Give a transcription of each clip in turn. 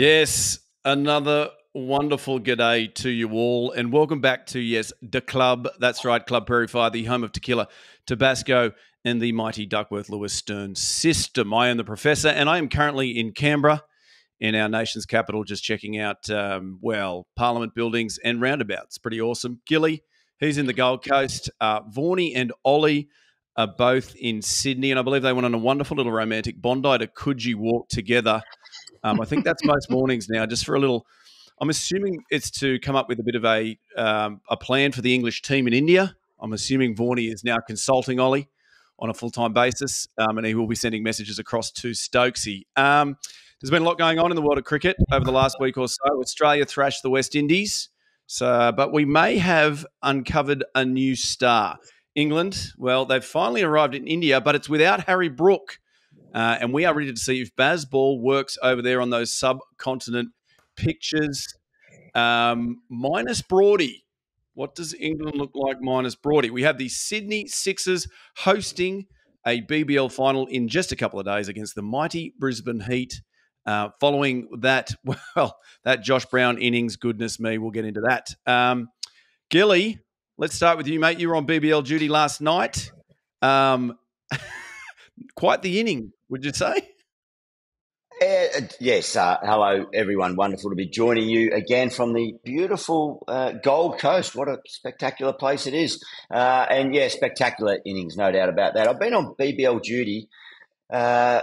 Yes, another wonderful g'day to you all, and welcome back to yes, the club. That's right, Club Prairie Fire, the home of tequila, Tabasco, and the mighty Duckworth Lewis Stern system. I am the professor, and I am currently in Canberra, in our nation's capital, just checking out um, well Parliament buildings and roundabouts. Pretty awesome. Gilly, he's in the Gold Coast. Uh, and Ollie are both in Sydney, and I believe they went on a wonderful little romantic Bondi to Coogee walk together. Um, I think that's most mornings now, just for a little. I'm assuming it's to come up with a bit of a um, a plan for the English team in India. I'm assuming Vaughany is now consulting Ollie on a full time basis, um, and he will be sending messages across to Stokesy. Um, there's been a lot going on in the world of cricket over the last week or so. Australia thrashed the West Indies, so but we may have uncovered a new star. England, well, they've finally arrived in India, but it's without Harry Brook. Uh, and we are ready to see if Bazball works over there on those subcontinent pictures. Um, minus Broady. What does England look like minus Broady? We have the Sydney Sixers hosting a BBL final in just a couple of days against the mighty Brisbane Heat. Uh, following that, well, that Josh Brown innings, goodness me, we'll get into that. Um, Gilly, let's start with you, mate. You were on BBL duty last night. Um, quite the inning, would you say? Uh, yes. Uh, hello, everyone. Wonderful to be joining you again from the beautiful uh, Gold Coast. What a spectacular place it is. Uh, and yeah, spectacular innings, no doubt about that. I've been on BBL duty uh,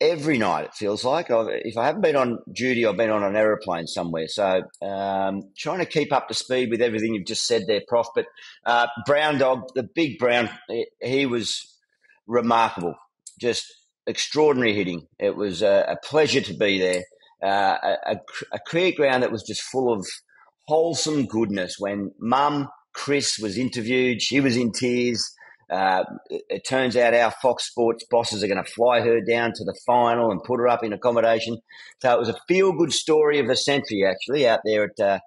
every night, it feels like. I've, if I haven't been on duty, I've been on an aeroplane somewhere. So um, trying to keep up to speed with everything you've just said there, Prof. But uh, Brown Dog, the big Brown, he was remarkable. Just extraordinary hitting. It was a, a pleasure to be there. Uh, a, a, ground that was just full of wholesome goodness. When Mum Chris was interviewed, she was in tears. Uh, it, it, turns out our Fox Sports bosses are going to fly her down to the final and put her up in accommodation. So it was a feel good story of the century, actually, out there at uh,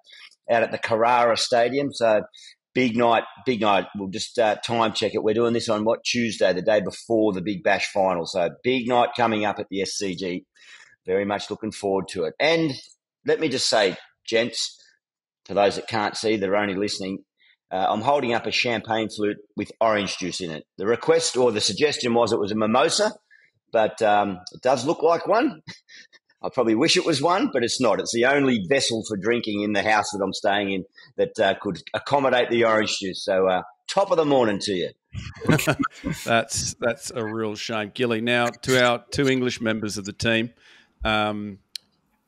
out at the Carrara Stadium. So big night, big night. We'll just uh, time check it. We're doing this on what Tuesday, the day before the Big Bash final. So big night coming up at the SCG. Very much looking forward to it. And let me just say, gents, to those that can't see, that are only listening, uh, I'm holding up a champagne flute with orange juice in it. The request or the suggestion was it was a mimosa, but um, it does look like one. I probably wish it was one, but it's not. It's the only vessel for drinking in the house that I'm staying in that uh, could accommodate the orange juice. So, uh, top of the morning to you. that's that's a real shame, Gilly. Now to our two English members of the team. Um,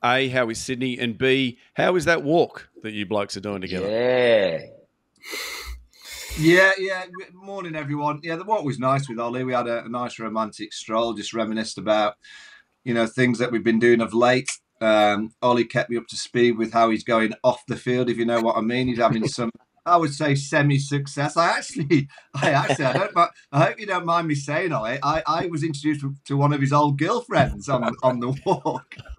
a, how is Sydney? And B, how is that walk that you blokes are doing together? Yeah. Yeah, yeah. Morning, everyone. Yeah, the walk was nice with Ollie. We had a, a nice romantic stroll, just reminisced about you know, things that we've been doing of late. Um, Ollie kept me up to speed with how he's going off the field, if you know what I mean. He's having some, I would say, semi-success. I actually, I actually, I don't. I hope you don't mind me saying, Ollie. I, I was introduced to one of his old girlfriends on on the walk.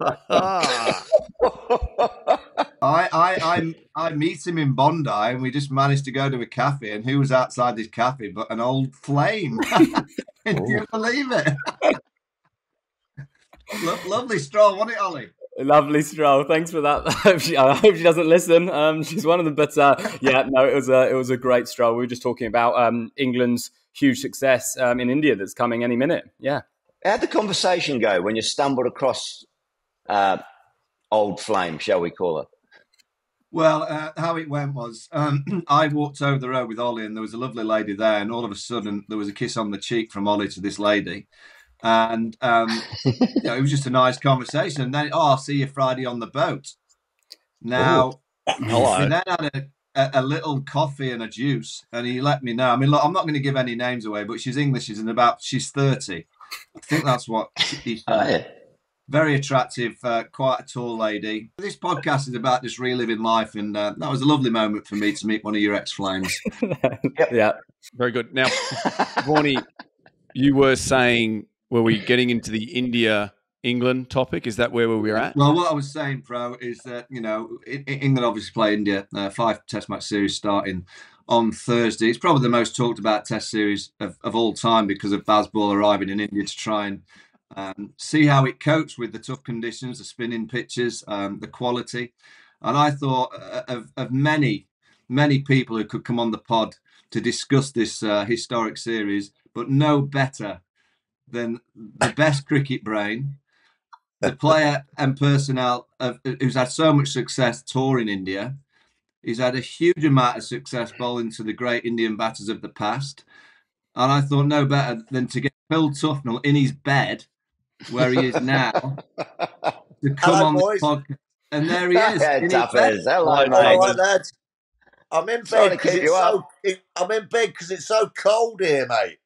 I, I, I, I meet him in Bondi, and we just managed to go to a cafe. And who was outside this cafe but an old flame? Can you believe it? Lo- lovely stroll, wasn't it, Ollie? Lovely stroll. Thanks for that. I hope she, I hope she doesn't listen. Um, she's one of them. But uh, yeah, no, it was a it was a great stroll. We were just talking about um, England's huge success um, in India that's coming any minute. Yeah. How'd the conversation go when you stumbled across uh, old flame, shall we call it? Well, uh, how it went was um, I walked over the road with Ollie, and there was a lovely lady there, and all of a sudden there was a kiss on the cheek from Ollie to this lady, and um, you know, it was just a nice conversation. And then, oh, I'll see you Friday on the boat. Now, Hello. we then had a, a, a, little coffee and a juice, and he let me know. I mean, look, I'm not going to give any names away, but she's English, she's in about she's 30. I think that's what he said. Oh, yeah. Very attractive, uh, quite a tall lady. This podcast is about just reliving life, and uh, that was a lovely moment for me to meet one of your ex flames. yep. Yeah, very good. Now, Vaughany, you were saying were we getting into the India England topic? Is that where we were at? Well, what I was saying, Pro, is that you know England obviously play India uh, five Test match series starting on Thursday. It's probably the most talked about Test series of, of all time because of Bazball arriving in India to try and um, see how it copes with the tough conditions, the spinning pitches, um, the quality. And I thought uh, of, of many, many people who could come on the pod to discuss this uh, historic series, but no better than the best cricket brain, the player and personnel of, who's had so much success touring India. He's had a huge amount of success bowling to the great Indian batters of the past. And I thought no better than to get Phil Tufnell in his bed where he is now to come Hello, on boys. the podcast. And there he is. in his bed. Hello, Hello, mate. right, lads. I'm in bed because it's so. It, I'm in bed because it's so cold here, mate.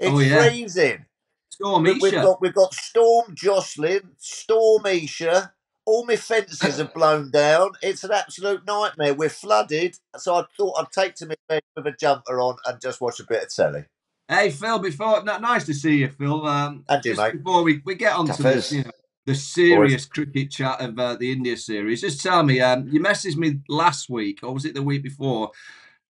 Oh, it's Oh, yeah. freezing. Storm We, we've got we've got Storm Jocelyn, Storm Isha. All my fences have blown down. It's an absolute nightmare. We're flooded, so I thought I'd take to my bed with a jumper on and just watch a bit of telly. Hey Phil, before nice to see you, Phil. Um, And you, mate. before we, we get on to this, you know, the serious cricket chat of uh, the India series, just tell me, um, you messaged me last week, or was it the week before?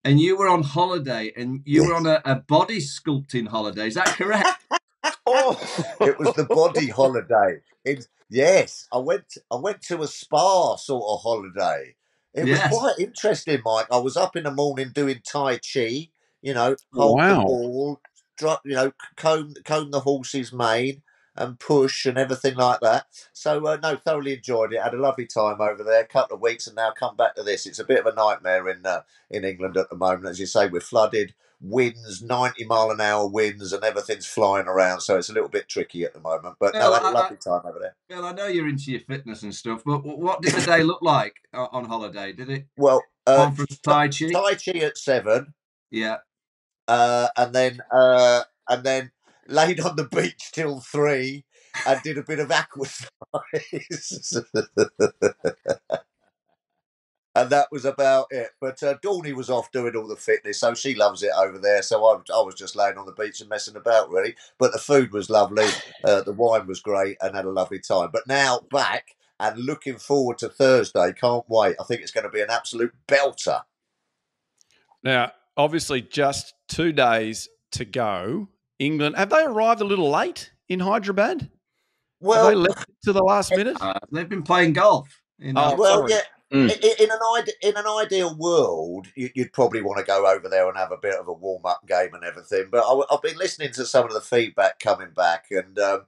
And you were on holiday, and you were on a, a body sculpting holiday. Is that correct? Oh, It was the body holiday. It, yes, I went. I went to a spa sort of holiday. It Yes. was quite interesting, Mike. I was up in the morning doing tai chi. You know, hold Wow. the ball, drop, you know, comb comb the horse's mane and push and everything like that. So uh, no, thoroughly enjoyed it. Had a lovely time over there. A couple of weeks, and now come back to this. It's a bit of a nightmare in uh, in England at the moment, as you say. We're flooded winds, 90 mile an hour winds, and everything's flying around. So it's a little bit tricky at the moment. But no, Well, I had a lovely time over there. Phil, I know you're into your fitness and stuff, but what did the day look like on holiday? Did it Well, uh, conference Tai Chi? Tai Chi at seven, Yeah. uh, and then uh, and then laid on the beach till three, and did a bit of aqua And that was about it. But uh, Dawny was off doing all the fitness, so she loves it over there. So I, I was just laying on the beach and messing about, really. But the food was lovely, uh, the wine was great, and had a lovely time. But now back and looking forward to Thursday. Can't wait. I think it's going to be an absolute belter. Now, obviously, just two days to go. England have they arrived a little late in Hyderabad? have they Well, left to the last minute? Uh, they've been playing golf. In, uh, Oh, well, sorry. yeah. Mm. I- I- In an in an ideal world, you- you'd probably want to go over there and have a bit of a warm up game and everything. But I, have been listening to some of the feedback coming back, and um,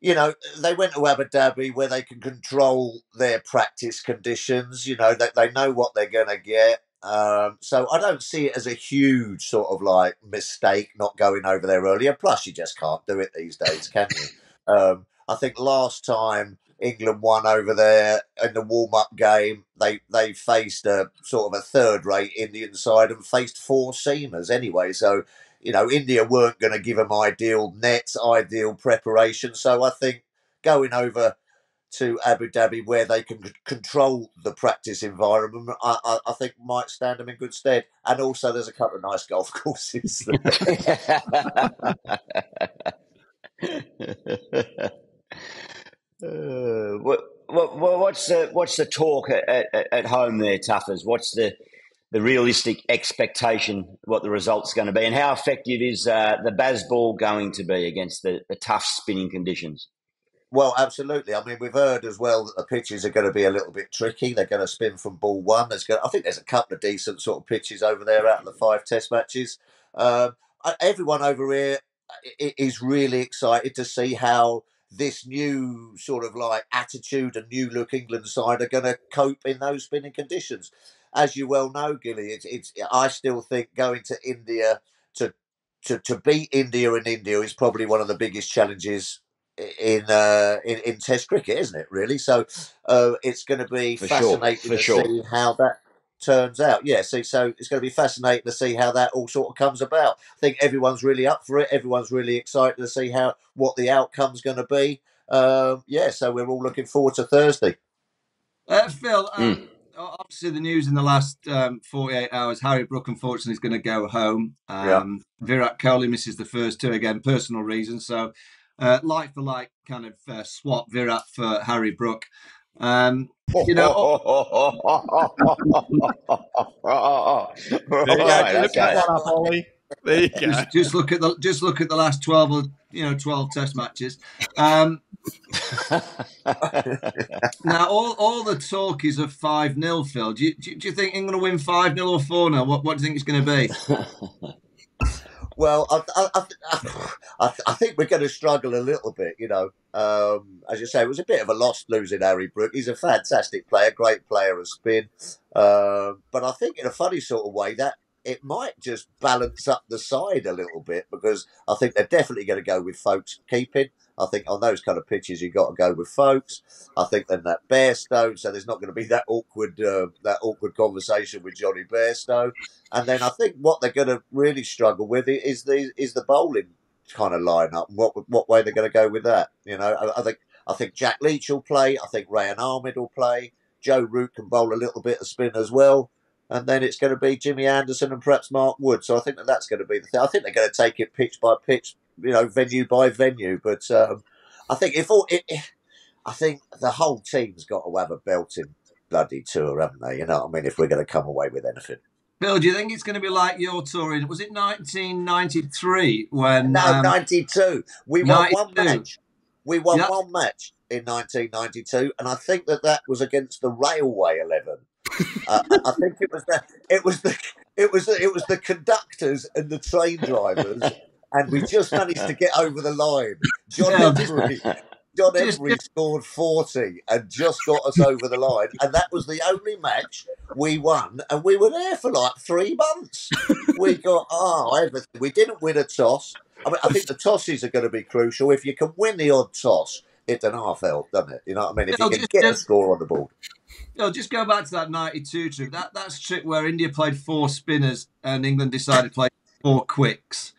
you know they went to Abu Dhabi where they can control their practice conditions. You know they they know what they're going to get. Um, so I don't see it as a huge sort of like mistake not going over there earlier. Plus, you just can't do it these days, can you? Um, I think last time England won over there in the warm up game. They they faced a sort of a third rate Indian side and faced four seamers anyway. So you know India weren't going to give them ideal nets, ideal preparation. So I think going over to Abu Dhabi where they can c- control the practice environment, I, I, I think might stand them in good stead. And also, there's a couple of nice golf courses. Uh, what, what, what- what's the what's the talk at, at, at home there, Tuffers? What's the the realistic expectation? What the result's going to be, and how effective is uh, the Bazball going to be against the, the tough spinning conditions? Well, absolutely. I mean, we've heard as well that the pitches are going to be a little bit tricky. They're going to spin from ball one. There's going, I think there's a couple of decent sort of pitches over there out of the five Test matches. Um, uh, everyone over here i- is really excited to see how this new sort of like attitude and new look England side are going to cope in those spinning conditions. As you well know, Gilly, it's, it's I still think going to India to to to beat India in India is probably one of the biggest challenges in uh, in, in Test cricket, isn't it? Really, so uh, it's going to be For sure, fascinating for to sure. see how that turns out. Yeah, see, so it's going to be fascinating to see how that all sort of comes about. I think everyone's really up for it. Everyone's really excited to see how what the outcome's going to be. Um, yeah, so we're all looking forward to Thursday. Uh, Phil, um, Mm. obviously the news in the last um, 48 hours, Harry Brook unfortunately is going to go home. Um, Virat Kohli misses the first two, again, personal reasons. So, uh, like for like kind of uh, swap Virat for Harry Brook. Um, You know- There you go. right, okay. that one up, Ollie. There you go. just, just look at the just look at the last 12 or you know, 12 test matches. Um, now, all, all the talk is of 5 0, Phil. Do you, do, you think England will win 5 0 or 4 0? What, what do you think it's going to be? Well, I, I, I, I, think we're going to struggle a little bit, you know. Um, as you say, it was a bit of a loss losing Harry Brook. He's a fantastic player, great player of spin. Uh, but I think in a funny sort of way that it might just balance up the side a little bit because I think they're definitely going to go with Foakes keeping. I think on those kind of pitches you've got to go with Foakes. I think then that Bairstow, so there's not going to be that awkward uh, that awkward conversation with Johnny Bairstow. And then I think what they're going to really struggle with is the is the bowling kind of lineup. What what way they're going to go with that? You know, I, I think I think Jack Leach will play. I think Rehan Ahmed will play. Joe Root can bowl a little bit of spin as well and then it's going to be Jimmy Anderson and perhaps Mark Wood. So I think that that's going to be the thing. I think they're going to take it pitch by pitch, you know, venue by venue. But um, I think if all, it, I think the whole team's got to have a belting bloody tour, haven't they? You know what I mean? If we're going to come away with anything. Bill, do you think it's going to be like your tour in, was it 1993 when? No, um, 92. We won 92. one match. We won yep. one match in 1992, and I think that that was against the Railway 11 uh, I think it was the it was the it was the, it was the conductors and the train drivers, and we just managed to get over the line. John Emburey, John Emburey scored forty and just got us over the line, and that was the only match we won, and we were there for like three months. We got oh everything. We didn't win a toss. I mean, I think the tosses are going to be crucial. If you can win the odd toss, it's an half help, doesn't it? You know what I mean? If you can get a score on the board. No, just go back to that 92 trip. That, that's a trip where India played four spinners and England decided to play four quicks.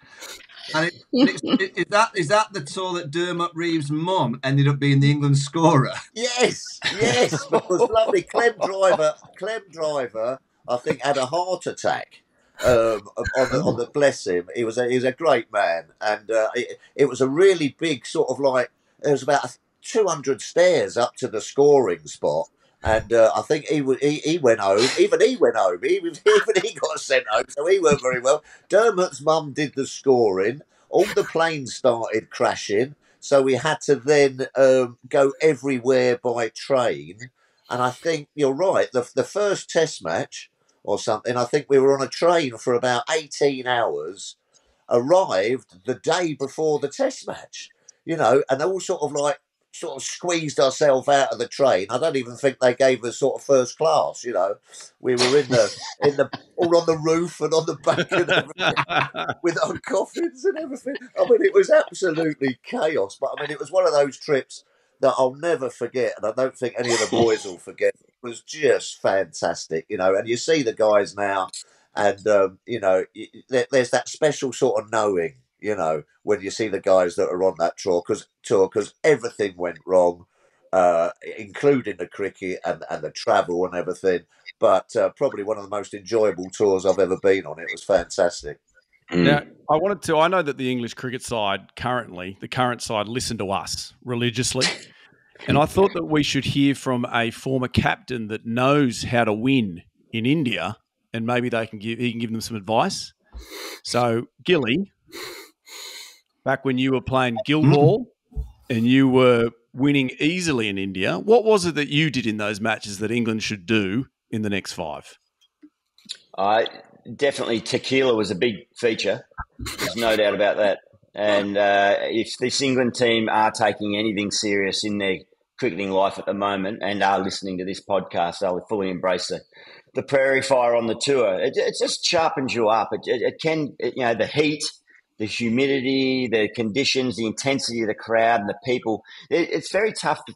And it, it, is that is that the tour that Dermot Reeve's mum ended up being the England scorer? Yes, yes, because lovely Clem Driver, Clem Driver, I think had a heart attack. Um, on the on the bless him, he was a he was a great man, and uh, it, it was a really big sort of like there was about two hundred stairs up to the scoring spot, and uh, I think he, he he went home. Even he went home. Even he got sent home, so he worked very well. Dermot's mum did the scoring. All the planes started crashing, so we had to then um, go everywhere by train. And I think you're right. The the first Test match or something. I think we were on a train for about eighteen hours. Arrived the day before the Test match, you know, and they all sort of like sort of squeezed ourselves out of the train. I don't even think they gave us sort of first class. You know, we were in the in the all on the roof and on the back and everything with our coffins and everything. I mean, it was absolutely chaos. But I mean, it was one of those trips that I'll never forget, and I don't think any of the boys will forget. It was just fantastic, you know. And you see the guys now, and um, you know, there's that special sort of knowing you know, when you see the guys that are on that tour because tour because everything went wrong, uh, including the cricket and, and the travel and everything. But uh, probably one of the most enjoyable tours I've ever been on. It was fantastic. Mm. Now, I wanted to. I know that the English cricket side currently, the current side, listen to us religiously. And I thought that we should hear from a former captain that knows how to win in India, and maybe they can give he can give them some advice. So, Gilly, back when you were playing Guildball and you were winning easily in India. What was it that you did in those matches that England should do in the next five? I definitely tequila was a big feature. There's no doubt about that. And uh, if this England team are taking anything serious in their cricketing life at the moment and are listening to this podcast, they'll fully embrace the, the prairie fire on the tour. It, it just sharpens you up. It, it, it can, you know, the heat – the humidity, the conditions, the intensity of the crowd and the people. It, it's very tough to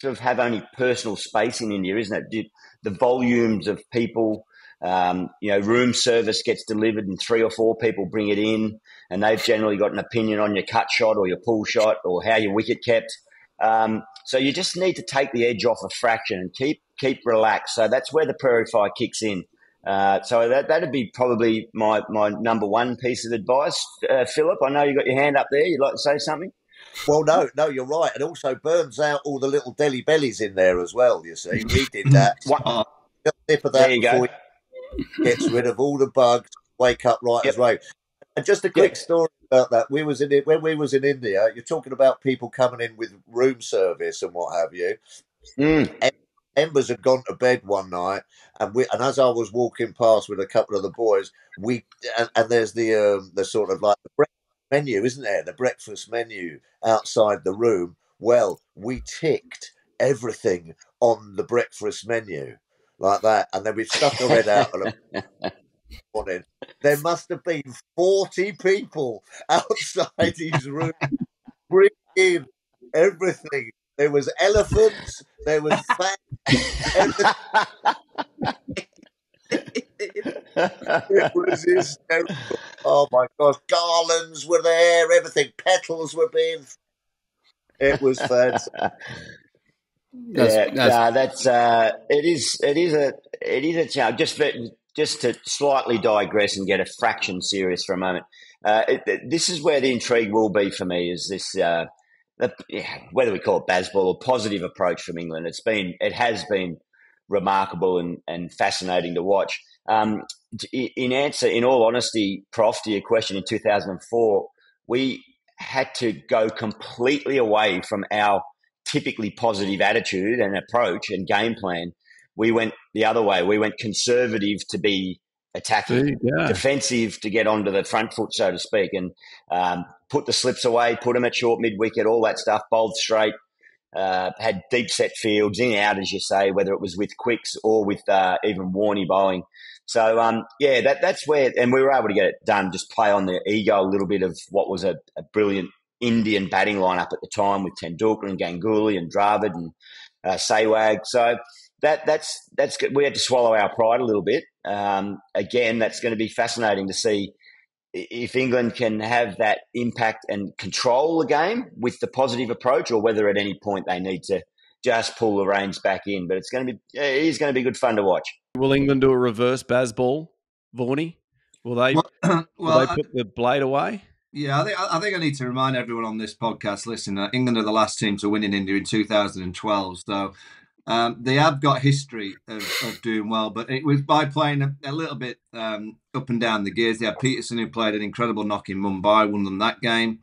sort of have only personal space in India, isn't it? The volumes of people, um, you know, room service gets delivered and three or four people bring it in, and they've generally got an opinion on your cut shot or your pull shot or how your wicket kept. Um, so you just need to take the edge off a fraction and keep keep relaxed. So that's where the prairie fire kicks in. Uh, so that that'd be probably my, my number one piece of advice, uh, Philip. I know you got your hand up there. You'd like to say something? Well, no, no, you're right. And also burns out all the little deli bellies in there as well. You see, we did that. One sip of that there you go. gets rid of all the bugs. Wake up right yep. as rain. And just a quick yeah. story about that. We was in it when we was in India. You're talking about people coming in with room service and what have you. Mm. Embers had gone to bed one night, and we and as I was walking past with a couple of the boys, we and, and there's the um, the sort of like the breakfast menu, isn't there? The breakfast menu outside the room. Well, we ticked everything on the breakfast menu like that, and then we stuck our head out morning. There must have been forty people outside his room, bringing everything there was elephants. There was fat. It was hysterical. Oh my gosh! Garlands were there. Everything. Petals were being. It was fantastic. That's, yeah, that's, uh, that's uh, it is it is a it is a challenge. Just for, just to slightly digress and get a fraction serious for a moment. Uh, it, it, this is where the intrigue will be for me. Is this uh, whether we call it Bazball or positive approach from England. It's been, it has been remarkable and, and fascinating to watch. Um, in answer, in all honesty, Prof, to your question in 2004, we had to go completely away from our typically positive attitude and approach and game plan. We went the other way. We went conservative to be attacking, yeah. defensive to get onto the front foot, so to speak, and um, put the slips away, put them at short mid wicket, all that stuff, bowled straight. Uh, had deep set fields in out, as you say, whether it was with quicks or with uh, even Warney bowling. So um, yeah, that that's where, and we were able to get it done. Just play on the ego a little bit of what was a, a brilliant Indian batting lineup at the time with Tendulkar and Ganguly and Dravid and uh. So that that's that's good. We had to swallow our pride a little bit. Um, again, that's going to be fascinating to see if England can have that impact and control the game with the positive approach, or whether at any point they need to just pull the reins back in. But it's going to be it is going to be good fun to watch. Will England do a reverse Bazball, Vaughany? Will they? Well, well, will they put I, the blade away? Yeah, I think I think I need to remind everyone on this podcast. Listen, uh, England are the last team to win in India in 2012. So um, they have got history of, of, doing well, but it was by playing a, a little bit um, up and down the gears. They had Pietersen who played an incredible knock in Mumbai, won them that game.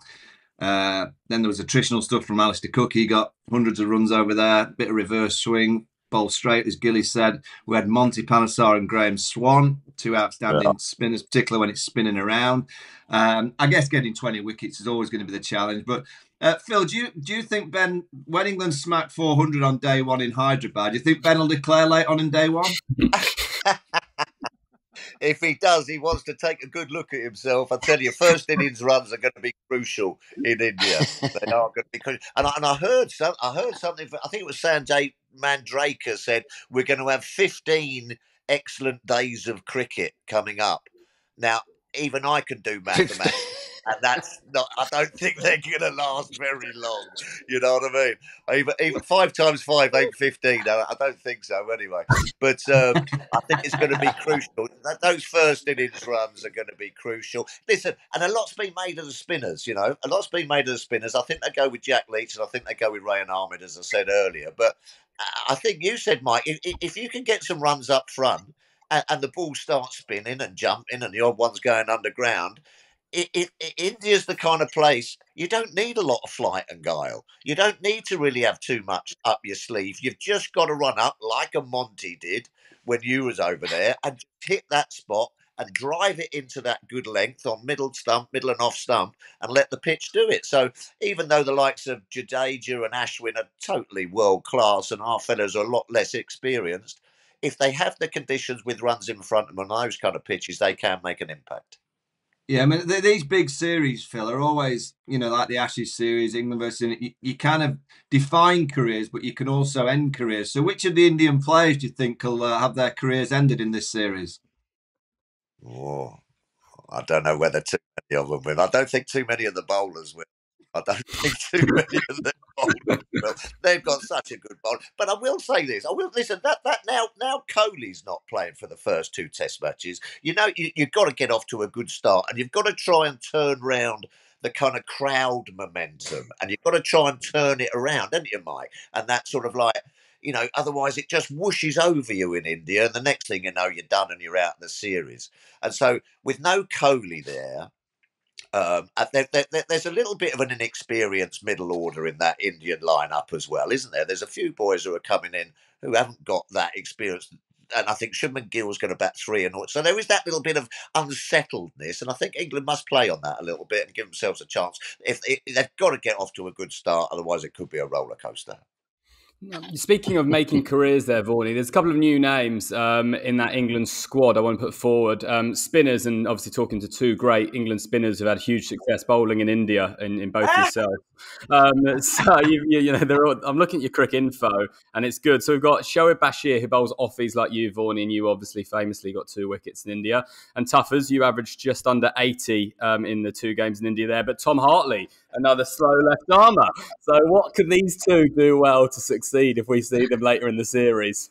Uh, then there was attritional stuff from Alastair Cook. He got hundreds of runs over there, a bit of reverse swing, bowl straight, as Gilly said. We had Monty Panesar and Graeme Swann, two outstanding yeah. spinners, particularly when it's spinning around. Um, I guess getting 20 wickets is always going to be the challenge, but uh, Phil, do you do you think Ben, when England smacked 400 on day one in Hyderabad, do you think Ben will declare late on in day one? if he does, he wants to take a good look at himself. I tell you, first innings runs are going to be crucial in India. They are going to be crucial. And I, and I heard some, I heard something. I think it was Sanjay Manjrekar said we're going to have 15 excellent days of cricket coming up. Now, even I can do mathematics and that's not. I don't think they're going to last very long. You know what I mean? Even even five times five ain't fifteen. I don't think so anyway. But um, I think it's going to be crucial. Those first innings runs are going to be crucial. Listen, and a lot's been made of the spinners. You know, a lot's been made of the spinners. I think they go with Jack Leach, and I think they go with Rehan Ahmed, as I said earlier. But I think you said, Mike, if, if you can get some runs up front and, and the ball starts spinning and jumping, and the odd one's going underground it, it, India's the kind of place you don't need a lot of flight and guile. You don't need to really have too much up your sleeve. You've just got to run up like a Monty did when you was over there and hit that spot and drive it into that good length on middle stump, middle and off stump, and let the pitch do it. So even though the likes of Jadeja and Ashwin are totally world class and our fellows are a lot less experienced, if they have the conditions with runs in front of them on those kind of pitches, they can make an impact. Yeah, I mean these big series, Phil, are always you know like the Ashes series, England versus you, you kind of define careers, but you can also end careers. So, which of the Indian players do you think will uh, have their careers ended in this series? Oh, I don't know whether too many of them will. I don't think too many of the bowlers will. I don't think too many of them. They've got such a good bowl. But I will say this: I will listen. That that now now Kohli's not playing for the first two Test matches. You know, you, you've got to get off to a good start, and you've got to try and turn round the kind of crowd momentum, and you've got to try and turn it around, haven't you, Mike? And that sort of like you know, otherwise it just whooshes over you in India, and the next thing you know, you're done and you're out in the series. And so, with no Kohli there, Um, there, there, there's a little bit of an inexperienced middle order in that Indian lineup as well, isn't there? There's a few boys who are coming in who haven't got that experience. And I think Shubman Gill's going to bat three and so there is that little bit of unsettledness, and I think England must play on that a little bit and give themselves a chance. If, if they've got to get off to a good start, otherwise it could be a roller coaster. Speaking of making careers there, Vaughany, there's a couple of new names um, in that England squad I want to put forward. Um, spinners, and obviously talking to two great England spinners who've had huge success bowling in India in, in both ah! yourself. Um, so, you, you, know, all, I'm looking at your cricket info and it's good. So we've got Shoaib Bashir, who bowls offies like you, Vaughany, and you obviously famously got two wickets in India. And Tuffers, you averaged just under 80 um, in the two games in India there. But Tom Hartley, another slow left armour. So what can these two do well to succeed if we see them later in the series?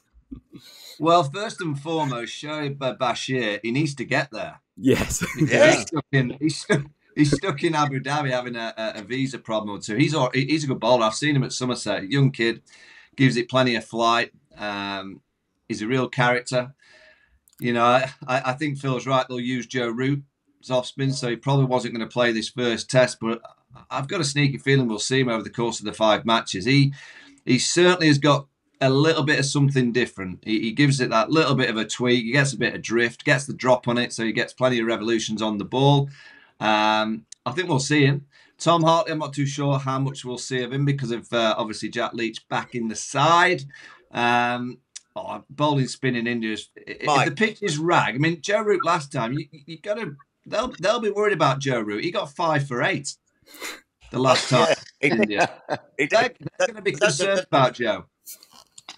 Well, first and foremost, Shoaib Bashir, he needs to get there. Yes. Yeah. He's, stuck in, he's, stuck, he's stuck in Abu Dhabi having a, a, visa problem or two. He's, he's a good bowler. I've seen him at Somerset. Young kid, gives it plenty of flight. Um, he's a real character. You know, I, I think Phil's right. They'll use Joe Root as off spin, so he probably wasn't going to play this first test, but I've got a sneaky feeling we'll see him over the course of the five matches. He he certainly has got a little bit of something different. He, he, gives it that little bit of a tweak. He gets a bit of drift, gets the drop on it, so he gets plenty of revolutions on the ball. Um, I think we'll see him. Tom Hartley, I'm not too sure how much we'll see of him because of uh, obviously Jack Leach back in the side. Um, oh, bowling spin in India is, if the pitch is rag. I mean, Joe Root last time, you, you got to they'll they'll be worried about Joe Root. He got five for eight the last time. yeah. They're, they're going to be concerned about Joe.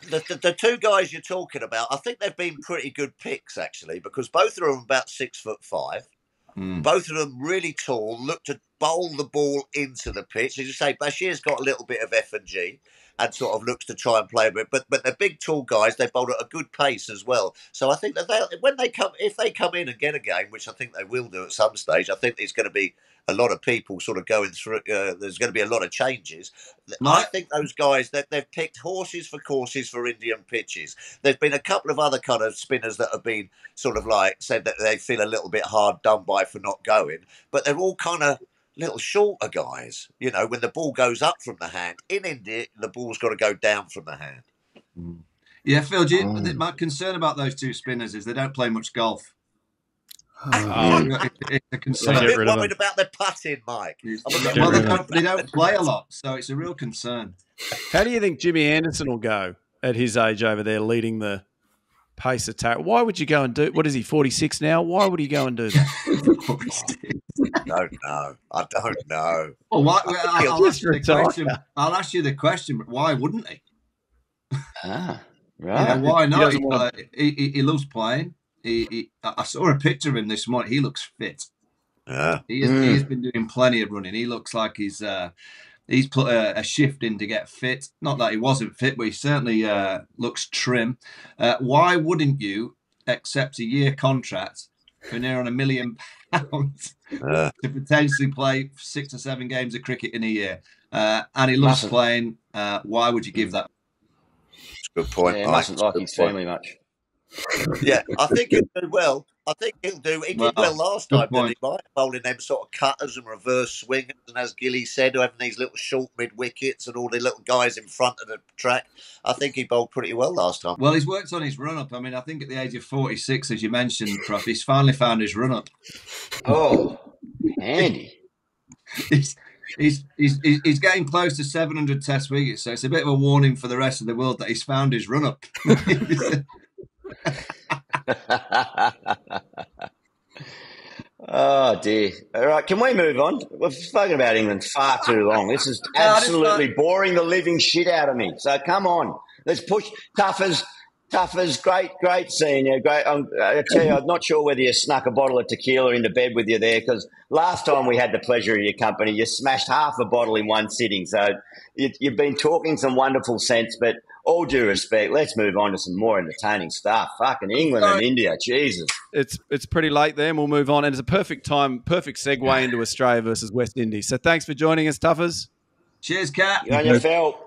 The, the, the, two guys you're talking about, I think they've been pretty good picks actually, because both of them are about six foot five. Mm. Both of them really tall, look to bowl the ball into the pitch. As you say, Bashir's got a little bit of F and G and sort of looks to try and play a bit. But but they're big, tall guys. They bowl at a good pace as well. So I think that they when they come, if they come in and get a game, which I think they will do at some stage, I think it's going to be a lot of people sort of going through. Uh, there's going to be a lot of changes. I think those guys that they've picked horses for courses for Indian pitches. There's been a couple of other kind of spinners that have been sort of like said that they feel a little bit hard done by for not going, but they're all kind of little shorter guys. You know, when the ball goes up from the hand in India, the ball's got to go down from the hand. Mm. Yeah, Phil. You, oh. My concern about those two spinners is they don't play much golf. Oh. it's a concern. I'm a bit worried about their putting, Mike. well, they don't, they don't play a lot, so it's a real concern. How do you think Jimmy Anderson will go at his age over there, leading the pace attack? Why would you go and do? What is he? Forty six now. Why would he go and do that? I don't know. I don't know. Well, why, well I'll, ask you the question. I'll ask you the question. Why wouldn't he? Ah, right. You know, why not? He, he, he, loves playing. He, he, I saw a picture of him this morning. He looks fit. Yeah. He, has, mm. he has been doing plenty of running. He looks like he's uh, he's put a, a, shift in to get fit. Not that he wasn't fit, but he certainly uh, looks trim. Uh, why wouldn't you accept a year contract for near on a million pounds to potentially play six or seven games of cricket in a year? Uh, and he loves playing. Uh, why would you give that? Good point. Yeah, he mustn't like his family much yeah, I think he'll do well. I think he'll do. He did well, well last time, didn't he? Right? Bowling them sort of cutters and reverse swingers, and as Gilly said, having these little short mid wickets and all the little guys in front of the track. I think he bowled pretty well last time. Well, he's worked on his run up. I mean, I think at the age of forty six, as you mentioned, Prof, he's finally found his run up. Oh, handy. he's, he's, he's, he's getting close to 700 test wickets, so it's a bit of a warning for the rest of the world that he's found his run up. oh dear. All right, can we move on? We've spoken about England far too long. This is absolutely boring the living shit out of me. So come on, let's push. Tuffers, Tuffers, great, great you. Great. Um, I tell you, I'm not sure whether you snuck a bottle of tequila into bed with you there because last time we had the pleasure of your company, you smashed half a bottle in one sitting. So you, you've been talking some wonderful sense, but all due respect, let's move on to some more entertaining stuff. Fucking England and India, Jesus. It's it's pretty late there, and we'll move on. And it's a perfect time, perfect segue into Australia versus West Indies. So thanks for joining us, Tuffers. Cheers, Cat. You on your Phil.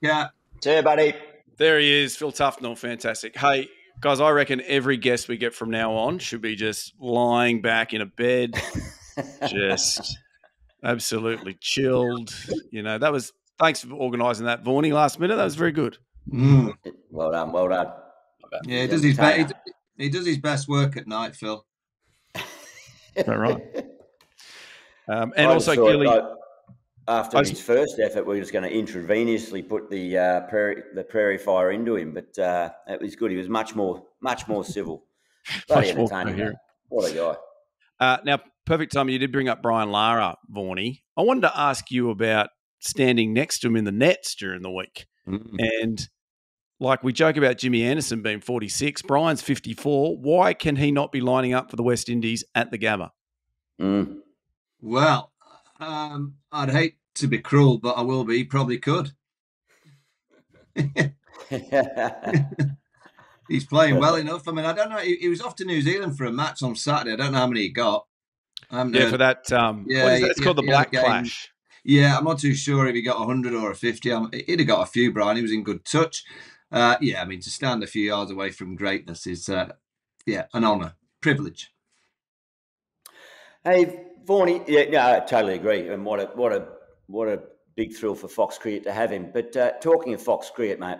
Yeah. See you, buddy. There he is, Phil Tufnell. Fantastic. Hey, guys, I reckon every guest we get from now on should be just lying back in a bed just absolutely chilled. You know, that was thanks for organising that, Vaughany, last minute. That was very good. Mm. Well done, well done. Yeah, he does his best. He, he does his best work at night, Phil. Is that right? Um, and I also, thought, Gilly, after I was- his first effort, we were just going to intravenously put the uh, prairie, the prairie fire into him, but uh, it was good. He was much more much more civil. Bloody Much more entertaining. coherent. What a guy. Uh, now, perfect time. You did bring up Brian Lara, Vaughany. I wanted to ask you about standing next to him in the nets during the week. And like we joke about Jimmy Anderson being 46, Brian's 54. Why can he not be lining up for the West Indies at the Gabba? Mm. Well, um, I'd hate to be cruel, but I will be. He probably could. He's playing well enough. I mean, I don't know. He, he was off to New Zealand for a match on Saturday. I don't know how many he got. I Yeah, heard- for that. Um, Yeah, what is that? yeah, It's called the yeah, Black game. Clash. Yeah, I'm not too sure if he got a 100 or a 50. Um, he'd have got a few, Brian. He was in good touch. Uh, yeah, I mean, to stand a few yards away from greatness is, uh, yeah, an honour, privilege. Hey, Vaughany, yeah, no, I totally agree. And what a what a what a big thrill for Fox Cricket to have him. But uh, talking of Fox Cricket, mate,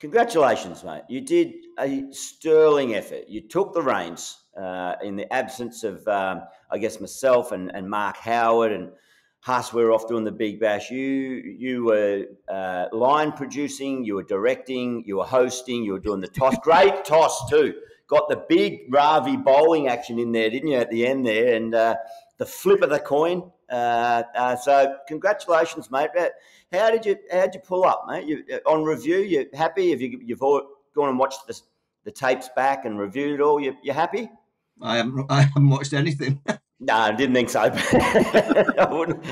congratulations, mate. You did a sterling effort. You took the reins uh, in the absence of, um, I guess, myself and, and Mark Howard and Huss. We were off doing the Big Bash. You you were uh, line producing. You were directing. You were hosting. You were doing the toss. Great toss too got the big Ravi bowling action in there, didn't you, at the end there? And uh, the flip of the coin. Uh, uh, so congratulations, mate. How did you how did you pull up, mate? You, uh, on review, you happy? Have you you've all gone and watched the, the tapes back and reviewed it all? You you happy? I haven't, I haven't watched anything. No, I didn't think so.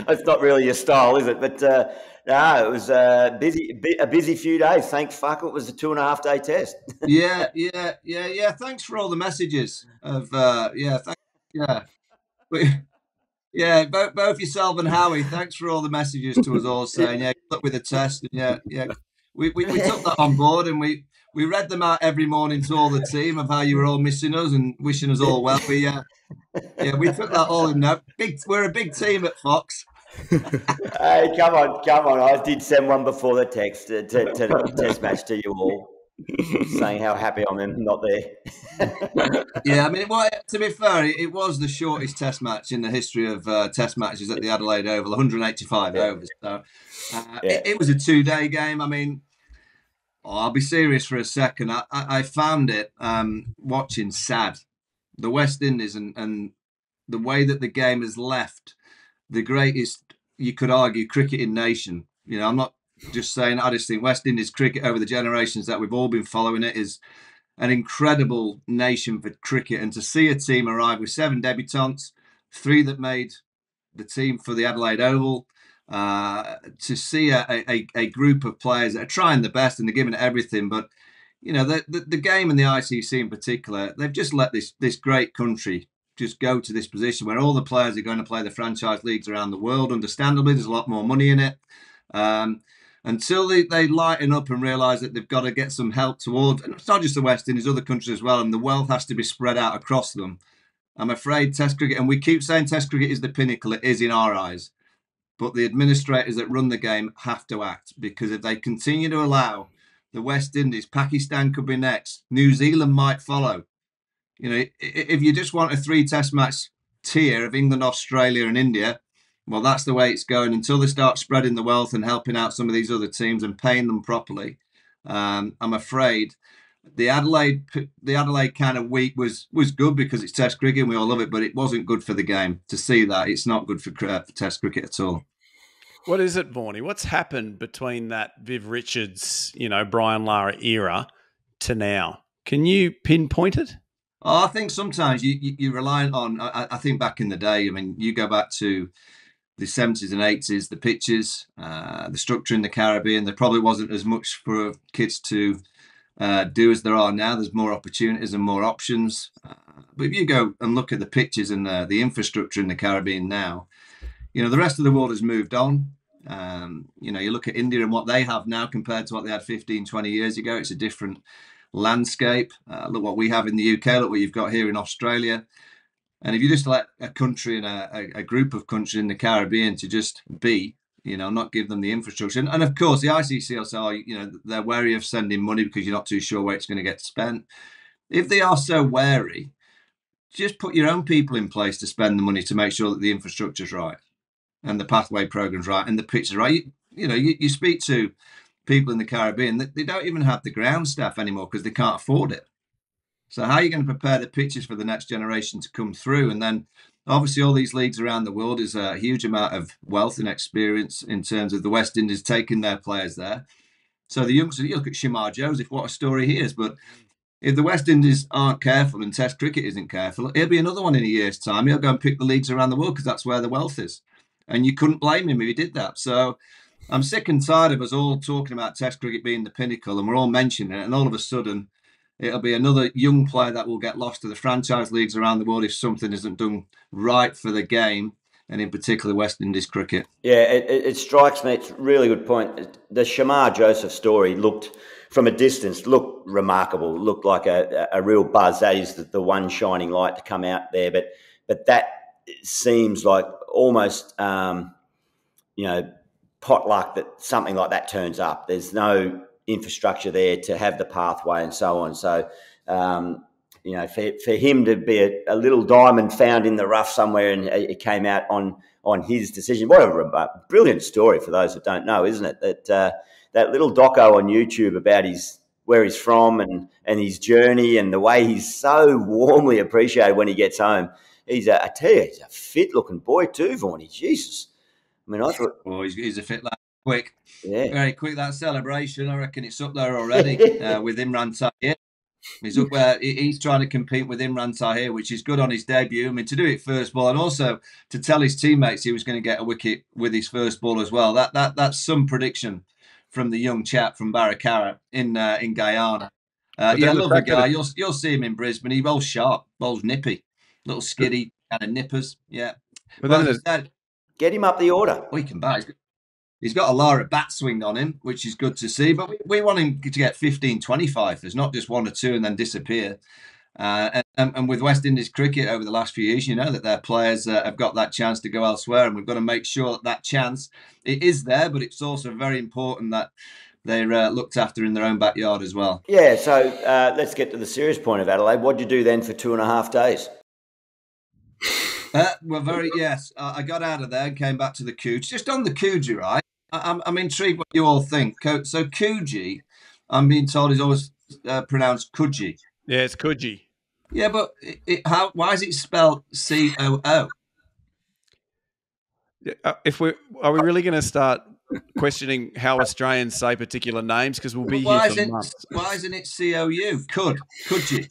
It's not really your style, is it? But uh, no, it was uh, busy, a busy few days. Thank fuck, it was a two and a half day test. yeah, yeah, yeah, yeah. Thanks for all the messages of, uh, yeah, thank, yeah. Yeah, both, both yourself and Howie, thanks for all the messages to us all saying, yeah, good luck with the test. And yeah, yeah. We, we, we took that on board and we, we read them out every morning to all the team of how you were all missing us and wishing us all well. We, uh, yeah, we took that all in note. Big, we're a big team at Fox. hey, come on, come on. I did send one before the text uh, to, to the test match to you all, saying how happy I am not there. Yeah, I mean, well, to be fair, it, it was the shortest Test match in the history of uh, Test matches at the Adelaide Oval, 185 Yeah. overs. So uh, Yeah. it, it was a two-day game. I mean, oh, I'll be serious for a second. I, I, I found it um, watching sad. The West Indies and, and the way that the game has left the greatest, you could argue, cricketing nation. You know, I'm not just saying. I just think West Indies cricket over the generations that we've all been following it is an incredible nation for cricket. And to see a team arrive with seven debutants, three that made the team for the Adelaide Oval, uh, to see a, a, a group of players that are trying the best and they're giving everything, but you know the, the the game and the ICC in particular, they've just let this this great country just go to this position where all the players are going to play the franchise leagues around the world. Understandably, there's a lot more money in it. Um, until they, they lighten up and realise that they've got to get some help towards, and it's not just the West Indies, other countries as well, and the wealth has to be spread out across them. I'm afraid Test cricket, and we keep saying Test cricket is the pinnacle, it is in our eyes. But the administrators that run the game have to act because if they continue to allow the West Indies, Pakistan could be next, New Zealand might follow. You know, if you just want a three Test match tier of England, Australia, and India, well, that's the way it's going until they start spreading the wealth and helping out some of these other teams and paying them properly. Um, I'm afraid the Adelaide the Adelaide kind of week was was good because it's Test cricket and we all love it, but it wasn't good for the game. To see that, it's not good for, uh, for Test cricket at all. What is it, Vaughany? What's happened between that Viv Richards, you know, Brian Lara era to now? Can you pinpoint it? Oh, I think sometimes you, you, you rely on. I, I think back in the day, I mean, you go back to the 70s and 80s, the pitches, uh, the structure in the Caribbean, there probably wasn't as much for kids to uh, do as there are now. There's more opportunities and more options. Uh, but if you go and look at the pitches and the, the infrastructure in the Caribbean now, you know, the rest of the world has moved on. Um, you know, you look at India and what they have now compared to what they had 15, 20 years ago, it's a different landscape. Uh, look what we have in the UK, look what you've got here in Australia. And if you just let a country and a, a, group of countries in the Caribbean to just be, you know, not give them the infrastructure. And, of course, the ICCSR, you know, they're wary of sending money because you're not too sure where it's going to get spent. If they are so wary, just put your own people in place to spend the money to make sure that the infrastructure's right and the pathway program's right and the pitch is right. You, you know, you, you speak to people in the Caribbean that they don't even have the ground staff anymore because they can't afford it. So how are you going to prepare the pitches for the next generation to come through? And then obviously all these leagues around the world is a huge amount of wealth and experience in terms of the West Indies taking their players there. So the youngsters, you look at Shamar Joseph, what a story he is. But if the West Indies aren't careful and Test cricket isn't careful, it'll be another one in a year's time. He'll go and pick the leagues around the world because that's where the wealth is. And you couldn't blame him if he did that. So I'm sick and tired of us all talking about Test cricket being the pinnacle and we're all mentioning it. And all of a sudden, it'll be another young player that will get lost to the franchise leagues around the world if something isn't done right for the game and in particular West Indies cricket. Yeah, it, it strikes me. It's a really good point. The Shamar Joseph story looked from a distance looked remarkable. Looked like a, a real buzz. That is the, the one shining light to come out there. But but that seems like almost um, you know potluck that something like that turns up. There's no infrastructure there to have the pathway and so on. So, um, you know, for, for him to be a, a, little diamond found in the rough somewhere and it came out on on his decision. What a brilliant story for those that don't know, isn't it? That uh, that little doco on YouTube about his where he's from and and his journey and the way he's so warmly appreciated when he gets home. He's a, I tell you, he's a fit looking boy too, Vaughnie. Jesus. I mean, I thought. Oh, he's, he's a fit lad. Quick. Yeah. Very quick, that celebration. I reckon it's up there already uh, with Imran Tahir. He's up where he's trying to compete with Imran Tahir, which is good on his debut. I mean, to do it first ball and also to tell his teammates he was going to get a wicket with his first ball as well. That that that's some prediction from the young chap from Baracara in uh, in Guyana. Uh, yeah, love the guy. You'll you'll see him in Brisbane. He bowls sharp, bowls nippy, little skiddy kind of nippers. Yeah. But then said, get him up the order. We can bat. He's got a Lara bat swing on him, which is good to see. But we, we want him to get 15, 25. There's not just one or two and then disappear. Uh, and, and, with West Indies cricket over the last few years, you know that their players uh, have got that chance to go elsewhere, and we've got to make sure that that chance it is there. But it's also very important that they're uh, looked after in their own backyard as well. Yeah. So uh, let's get to the serious point of Adelaide. What did you do then for two and a half days? Uh, well, very yes. I got out of there and came back to the Coogee. Just on the Coogee, right? I'm, I'm intrigued what you all think. So Coogee, I'm being told is always uh, pronounced Coogee. Yeah, it's Coogee. Yeah, but it, it, how? Why is it spelled C O O? Uh, if we are we really going to start questioning how Australians say particular names because we'll be why here for months. Why isn't it C O U? Could could you?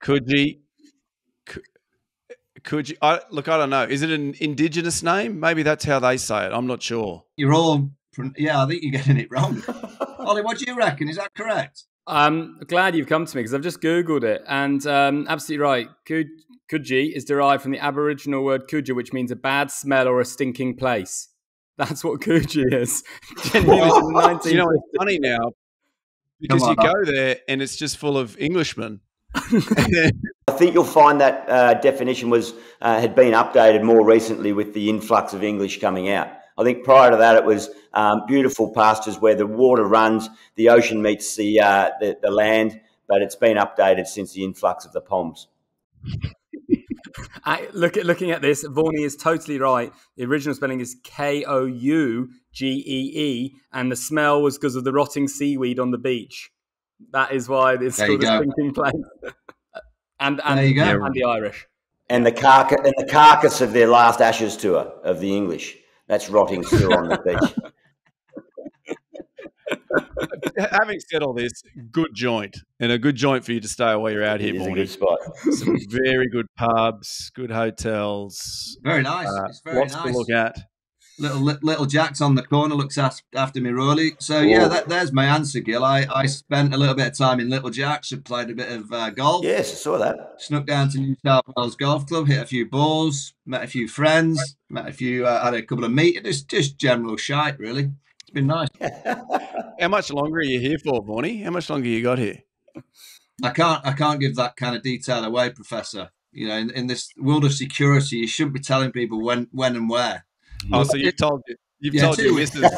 Could you? Could you? I, look, I don't know. Is it an indigenous name? Maybe that's how they say it. I'm not sure. You're all, yeah. I think you're getting it wrong. Ollie, what do you reckon? Is that correct? I'm glad you've come to me because I've just googled it and um, absolutely right. Coogee is derived from the Aboriginal word kuja, which means a bad smell or a stinking place. That's what Coogee is. you know, it's funny now because on, you go there and it's just full of Englishmen. I think you'll find that uh, definition was uh, had been updated more recently with the influx of English coming out. I think prior to that, it was um, beautiful pastures where the water runs, the ocean meets the, uh, the, the land, but it's been updated since the influx of the Poms. I, look at looking at this, Vaughnie is totally right. The original spelling is K O U G E E, and the smell was because of the rotting seaweed on the beach. That is why it's there called a drinking place. and and, there you go. and the Irish. And the carcass and the carcass of their last Ashes tour of the English. That's rotting still on the beach. Having said all this, good joint and a good joint for you to stay while you're out here. It's a good spot. Some very good pubs, good hotels. Very nice. Uh, it's very lots nice. to look at little little Jack's on the corner looks after me really. So yeah, that, there's my answer, Gil. I, I spent a little bit of time in Little Jack's and played a bit of uh, golf. Yes, I saw that. Snuck down to New South Wales Golf Club, hit a few balls, met a few friends, met a few, uh, had a couple of meetings. Just just general shite, really. It's been nice. How much longer are you here for, Vaughnie? How much longer you got here? I can't I can't give that kind of detail away, Professor. You know, in, in this world of security, you shouldn't be telling people when, when, and where. Oh, so you've told you've Yeah, told your two. missus. it's,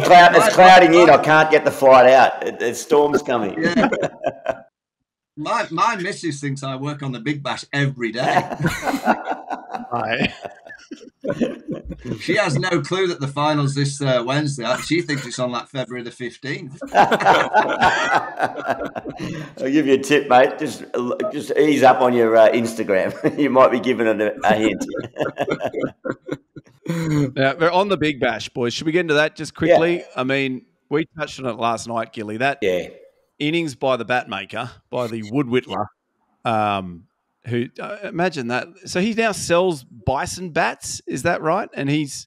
cloud, it's clouding in. I can't get the flight out. It, the storm's coming. Yeah. My my missus thinks I work on the Big Bash every day. Right. She has no clue that the finals this uh, Wednesday. She thinks it's on like February the fifteenth. I'll give you a tip, mate. Just just ease up on your uh, Instagram. you might be given a, a hint. Now, we're on the Big Bash, boys. Should we get into that just quickly? I mean, we touched on it last night, Gilly. That yeah. innings by the bat maker, by the wood whittler, um, who uh, imagine that. So he now sells bison bats. Is that right? And he's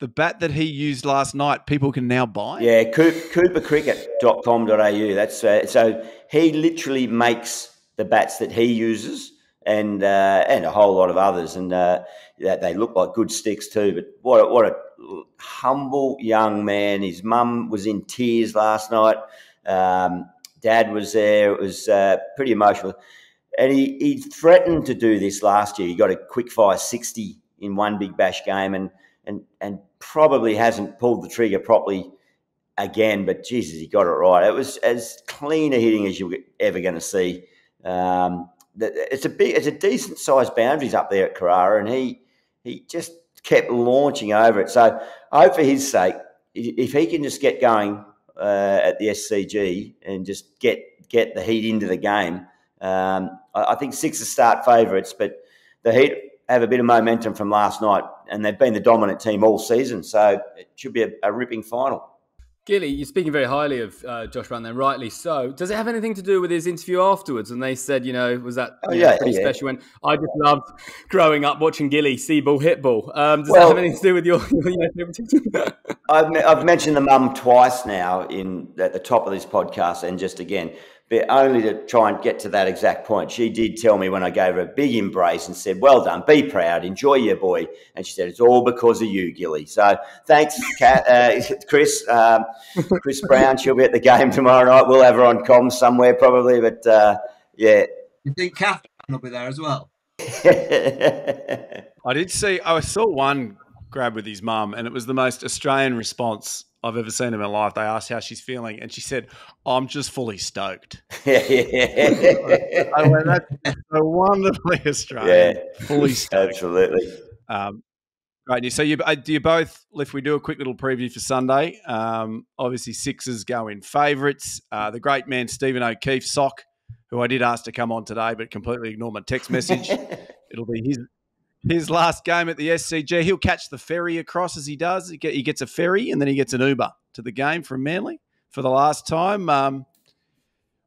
the bat that he used last night. People can now buy. Yeah, Coop, coopercricket.com.au. That's uh, so he literally makes the bats that he uses and uh, and a whole lot of others, and uh, that they look like good sticks too. But what a, what a humble young man. His mum was in tears last night. Um, Dad was there. It was uh, pretty emotional, and he he threatened to do this last year. He got a quick fire sixty in one big bash game, and and and probably hasn't pulled the trigger properly again. But Jesus, he got it right. It was as clean a hitting as you're ever going to see. Um, it's a big, it's a decent sized boundaries up there at Carrara, and he he just kept launching over it. So I hope for his sake, if he can just get going uh, at the SCG and just get get the heat into the game, um, I, I think Sixers start favourites, but the Heat have a bit of momentum from last night, and they've been the dominant team all season. So it should be a, a ripping final. Gilly, you're speaking very highly of uh, Josh Brown, then rightly so. Does it have anything to do with his interview afterwards? And they said, you know, was that Oh, know, yeah, pretty yeah. special? When I just loved growing up watching Gilly see ball, hit ball. Um, does Well- that have anything to do with your? your I've, I've mentioned the mum twice now in at the top of this podcast, and just again, but only to try and get to that exact point. She did tell me when I gave her a big embrace and said, "Well done, be proud, enjoy your boy," and she said, "It's all because of you, Gilly." So thanks, Kat, uh, Chris, um, Chris Brown. She'll be at the game tomorrow night. We'll have her on comms somewhere probably, but uh, yeah. You think Catherine will be there as well? I did see. I saw one grab with his mum, and it was the most Australian response I've ever seen in my life. They asked how she's feeling, and she said, "I'm just fully stoked." I went, "That's so wonderfully Australian, yeah, fully stoked." Absolutely. Um, great news. So you, uh, do you both? If we do a quick little preview for Sunday, um, obviously Sixers go in favourites. Uh, the great man Stephen O'Keefe, sock, who I did ask to come on today, but completely ignored my text message. It'll be his his last game at the SCG. He'll catch the ferry across as he does. He, gets a ferry and then he gets an Uber to the game from Manly for the last time. Um,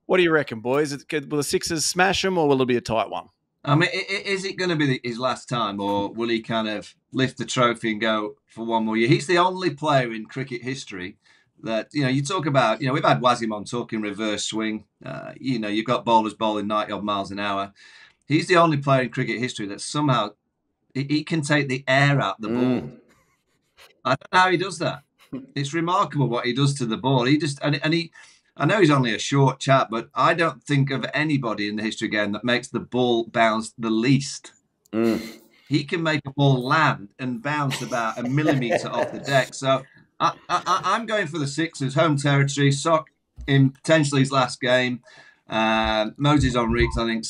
what do you reckon, boys? Will the Sixers smash them or will it be a tight one? I mean, is it going to be his last time, or will he kind of lift the trophy and go for one more year? He's the only player in cricket history that you know. You talk about, you know, we've had Wasim on talking reverse swing. Uh, you know, you've got bowlers bowling ninety odd miles an hour. He's the only player in cricket history that somehow he, can take the air out the ball. Mm. I don't know how he does that. It's remarkable what he does to the ball. He just and, and he. I know he's only a short chap, but I don't think of anybody in the history game that makes the ball bounce the least. Mm. He can make a ball land and bounce about a millimeter off the deck. So I, I'm going for the Sixers, home territory. Sock in potentially his last game. Uh, Moises Henriques, I think,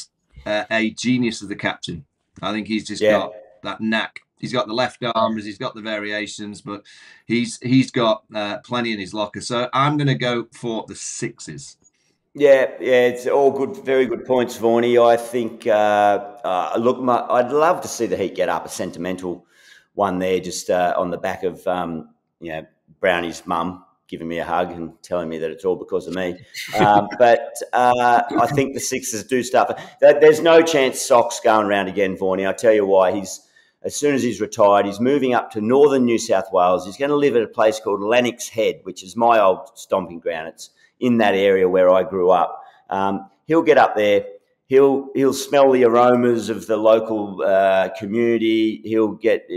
uh, a genius as the captain. I think he's just Yeah. got that knack. He's got the left arms, he's got the variations, but he's he's got uh, plenty in his locker. So I'm going to go for the Sixes. Yeah, yeah, it's all good, very good points, Vaughny. I think, uh, uh, look, my, I'd love to see the Heat get up a sentimental one there, just uh, on the back of, um, you know, Brownie's mum giving me a hug and telling me that it's all because of me. Um, but uh, I think the Sixers do start. There's no chance Sock's going around again, Vaughny. I tell you why. He's as soon as he's retired, he's moving up to northern New South Wales. He's going to live at a place called Lennox Head, which is my old stomping ground. It's in that area where I grew up. Um, he'll get up there. He'll he'll smell the aromas of the local uh, community. He'll get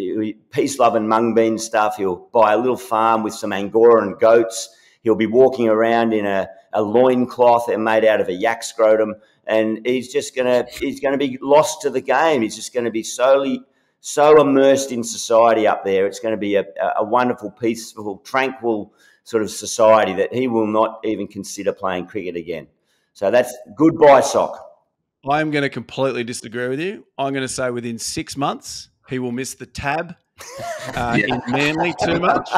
peace, love, and mung bean stuff. He'll buy a little farm with some angora and goats. He'll be walking around in a, a loincloth made out of a yak scrotum, and he's just gonna he's gonna be lost to the game. He's just going to be solely so immersed in society up there. It's going to be a, a wonderful, peaceful, tranquil sort of society that he will not even consider playing cricket again. So that's goodbye, sock. I'm going to completely disagree with you. I'm going to say within six months he will miss the tab uh, yeah. in Manly too much,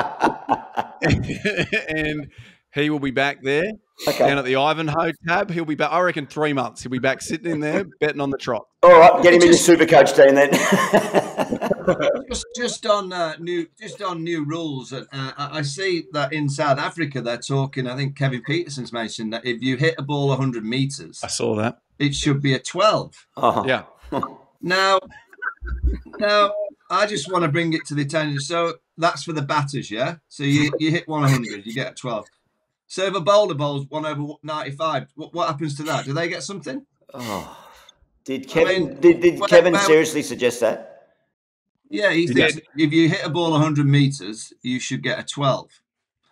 and he will be back there okay. down at the Ivanhoe tab. He'll be back. I reckon three months. He'll be back sitting in there betting on the trot. All right, get him in the super coach team then. just, just on uh, new, just on new rules. Uh, I see that in South Africa they're talking. I think Kevin Pietersen's mentioned that if you hit a ball 100 meters, I saw that it should be a 12. Uh-huh. Yeah. now, now I just want to bring it to the attention. So that's for the batters, yeah. So you, you hit 100, you get a 12. So if a bowler bowls one over 95, what, what happens to that? Do they get something? Oh, did Kevin? I mean, did, did Kevin about, seriously suggest that? Yeah, he, he thinks if you hit a ball 100 meters, you should get a 12.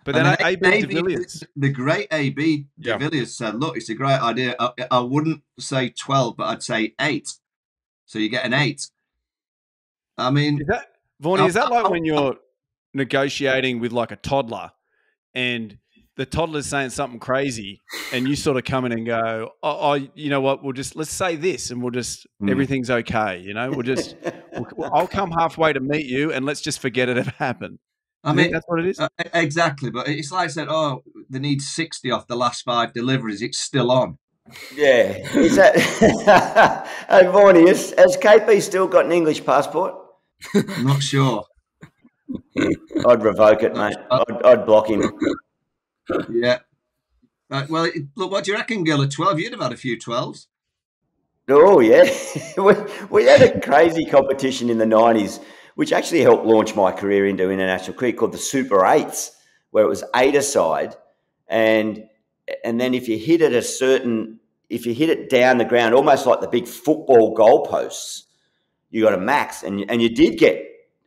But then, then AB, AB de Villiers. The great AB de yeah. Villiers said, look, it's a great idea. I, I, wouldn't say 12, but I'd say eight. So you get an eight. I mean, is that, Vaughnie, is that like when you're negotiating with like a toddler and the toddler's saying something crazy and you sort of come in and go, oh, oh you know what, we'll just, let's say this and we'll just, mm. everything's okay. You know, we'll just, we'll, I'll come halfway to meet you and let's just forget it ever happened. I mean, that's what it is. Uh, exactly. But it's like I said, oh, they need 60 off the last five deliveries. It's still on. Yeah. Is that, hey, Vaughnie, has, has KP still got an English passport? I'm not sure. I'd revoke it, mate. I'd, I'd block him. Yeah. Well, look, what do you reckon, Gill? At 12, you'd have had a few 12s. Oh, yeah. we, we had a crazy competition in the 90s, which actually helped launch my career into international cricket called the Super Eights, where it was eight aside. And, and then if you hit it a certain, if you hit it down the ground, almost like the big football goalposts, you got a max. And, and you did get,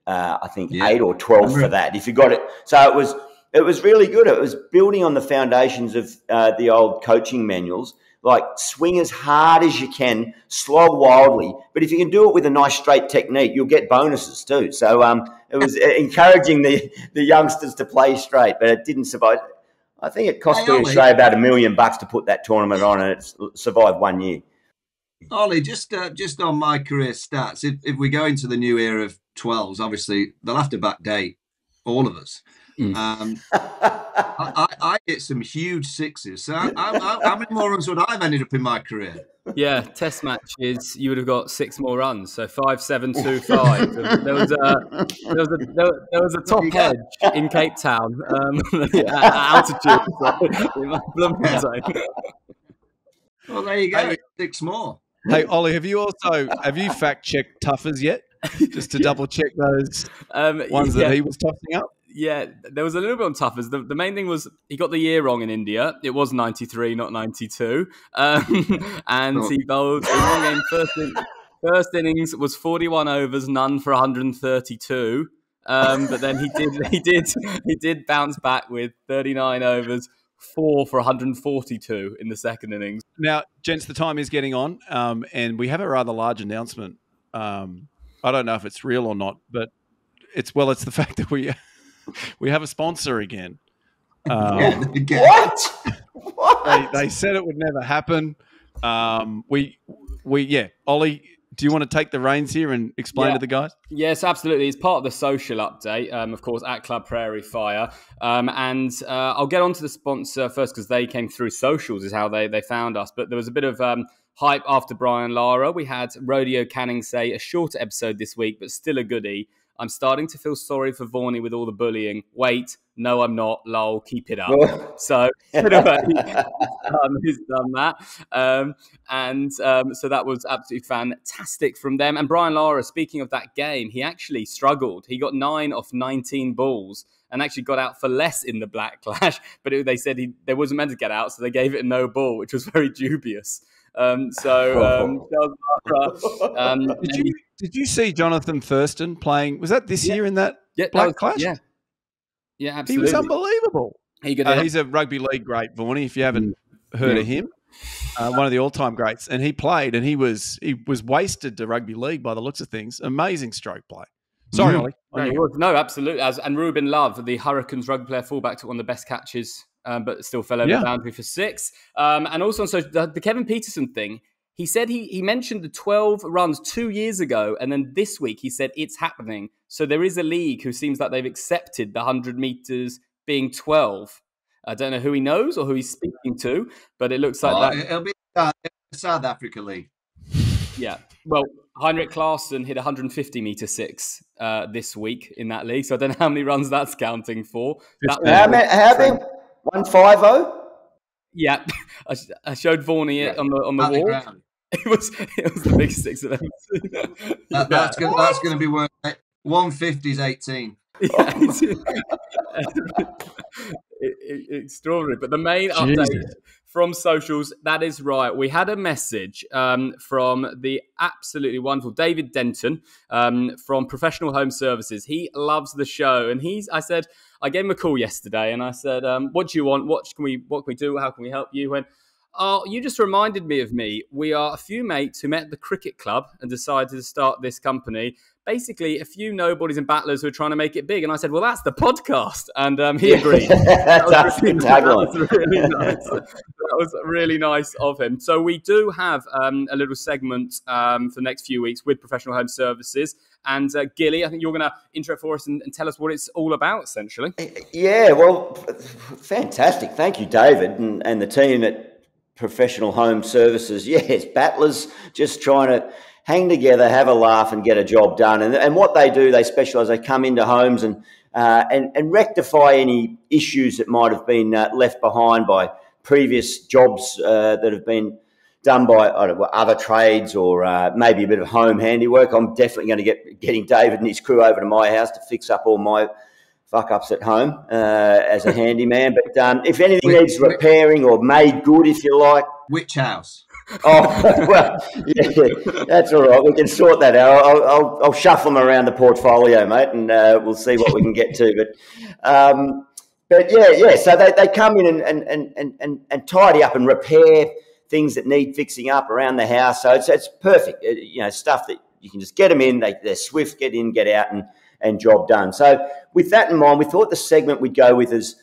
uh, I think, yeah. eight or 12 for that. If you got it. So it was it was really good. It was building on the foundations of uh, the old coaching manuals, like swing as hard as you can, slog wildly. But if you can do it with a nice straight technique, you'll get bonuses too. So um, it was encouraging the, the youngsters to play straight, but it didn't survive. I think it cost hey, Australia about a million bucks to put that tournament on, and it survived one year. Ollie, just uh, just on my career stats, if, if we go into the new era of 12s, obviously they'll have to backdate all of us. Mm. Um, I, I, hit some huge sixes. So I, I, how many more runs would I have ended up in my career? Yeah, test matches, you would have got six more runs. So five, seven, two, five. there was a there was a there, there was a top edge in Cape Town um, at altitude. So, well, there you go. Six more. Hey Ollie, have you also have you fact checked Tuffers yet? Just to double check those um, ones yeah. that he was tossing up yeah, there was a little bit on Tuffers. The, the main thing was he got the year wrong in India. It was 93, not 92. Um, and oh. he bowled in one game. First, in, first innings was 41 overs, none for 132. Um, but then he did, he did, he did bounce back with 39 overs, four for 142 in the second innings. Now, gents, the time is getting on, um, and we have a rather large announcement. Um, I don't know if it's real or not, but it's well, it's the fact that we we have a sponsor again. Um, what? what? They, they, said it would never happen. Um, we, we, yeah, Ollie, do you want to take the reins here and explain yeah. to the guys? Yes, absolutely. It's part of the social update, um, of course, at Club Prairie Fire. Um, and uh, I'll get on to the sponsor first because they came through socials, is how they, they found us. But there was a bit of um, hype after Brian Lara. We had Rodeo Canning say a shorter episode this week, but still a goodie. I'm starting to feel sorry for Vaughnie with all the bullying. Wait, no, I'm not. Lol, keep it up. so anyway, um, he's done that, um, and um, so that was absolutely fantastic from them. And Brian Lara, speaking of that game, he actually struggled. He got nine off 19 balls and actually got out for less in the black clash. But it, they said he they wasn't meant to get out, so they gave it a no ball, which was very dubious. Um, so um, um, did you did you see Jonathan Thurston playing? Was that this yeah. year in that yeah, Black that was, Clash? Yeah, yeah, absolutely. He was unbelievable. He uh, he's a rugby league great, Vaughnie. If you haven't heard of him. Uh, one of the all-time greats, and he played, and he was he was wasted to rugby league by the looks of things. Amazing stroke play. Sorry, Ollie. No, he no, absolutely. As and Ruben Love, the Hurricanes rugby player fullback, took one of the best catches, um, but still fell over Yeah. the boundary for six. Um, and also, so the, the Kevin Pietersen thing. He said he he mentioned the twelve runs two years ago, and then this week he said it's happening. So there is a league who seems like they've accepted the hundred meters being twelve. I don't know who he knows or who he's speaking to, but it looks like Oh, that. it'll be South, South Africa League. Yeah. Well, Heinrich Klaasen hit 150 meter six uh, this week in that league. So I don't know how many runs that's counting for. That How many? How many? One five oh? Yeah, I, I showed Vorney it on the on the At the wall. ground. It was it was the biggest six of them. That, that's gonna, that's going to be worth it. 150 is 18. Yeah, it- it- extraordinary. But the main update Jesus. From socials, that is right. We had a message um, from the absolutely wonderful David Denton um, from Professional Home Services. He loves the show, and he's. I said I gave him a call yesterday, and I said, um, "What do you want? What can we? What can we do? How can we help you?" He went. Oh, you just reminded me of me. We are a few mates who met at the cricket club and decided to start this company. Basically, a few nobodies and battlers who are trying to make it big. And I said, "Well, that's the podcast," and um, he agreed. That's That was, that was really nice. That was really nice of him. So we do have um, a little segment um, for the next few weeks with Professional Home Services. And uh, Gilly, I think you're going to intro for us and, and tell us what it's all about, essentially. Yeah, well, fantastic. Thank you, David, and, and the team at Professional Home Services. Yes, battlers just trying to hang together, have a laugh, and get a job done. And, and what they do, they specialise. They come into homes and uh, and, and rectify any issues that might have been uh, left behind by previous jobs uh, that have been done by know, other trades or uh, maybe a bit of home handiwork. I'm definitely going to get getting David and his crew over to my house to fix up all my fuck ups at home uh, as a handyman. But um, if anything Wait, needs repairing or made good, if you like, Which house? oh well, yeah, that's all right. We can sort that out. I'll, I'll, I'll shuffle them around the portfolio, mate, and uh, we'll see what we can get to. But um, but yeah, yeah. So they, they come in and, and, and, and, and, tidy up and repair things that need fixing up around the house. So it's, it's perfect. Uh, You know, stuff that you can just get them in. They, they're swift, get in, get out, and and job done. So with that in mind, we thought the segment we'd go with is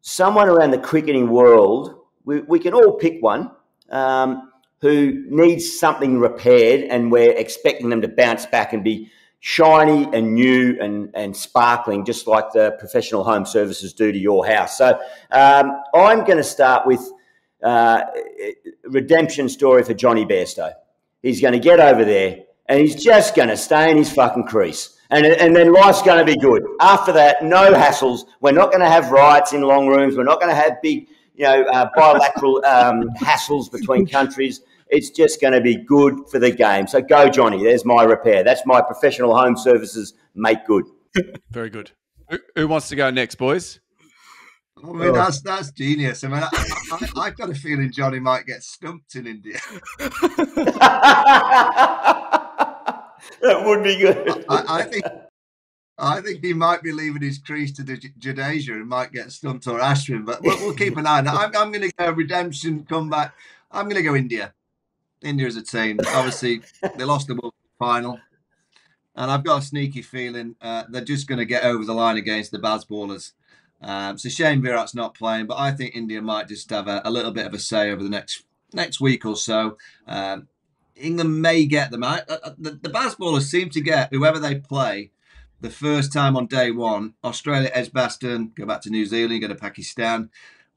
someone around the cricketing world. We, we can all pick one um, who needs something repaired, and we're expecting them to bounce back and be shiny and new and, and sparkling, just like the professional home services do to your house. So um, I'm going to start with uh, redemption story for Johnny Bairstow. He's going to get over there and he's just going to stay in his fucking crease. And, and then life's going to be good. After that, no hassles. We're not going to have riots in long rooms. We're not going to have big, you know, uh, bilateral um, hassles between countries. It's just going to be good for the game. So go, Johnny. There's my repair. That's my professional home services make good. Very good. Who, who wants to go next, boys? I mean, that's oh. that's genius. I mean, I, I, I've got a feeling Johnny might get stumped in India. that would be good. I, I think I think he might be leaving his crease to the J- Jadeja and might get stumped or Ashwin, but we'll, we'll keep an eye on that. I'm, I'm going to go redemption comeback. I'm going to go India. India as a team. Obviously, they lost the World final. And I've got a sneaky feeling uh, they're just going to get over the line against the Bazballers. Um, it's a shame Virat's not playing, but I think India might just have a, a little bit of a say over the next next week or so. Um, England may get them. I, uh, the, the Bazballers seem to get whoever they play the first time on day one. Australia, Edgbaston, go back to New Zealand, go to Pakistan.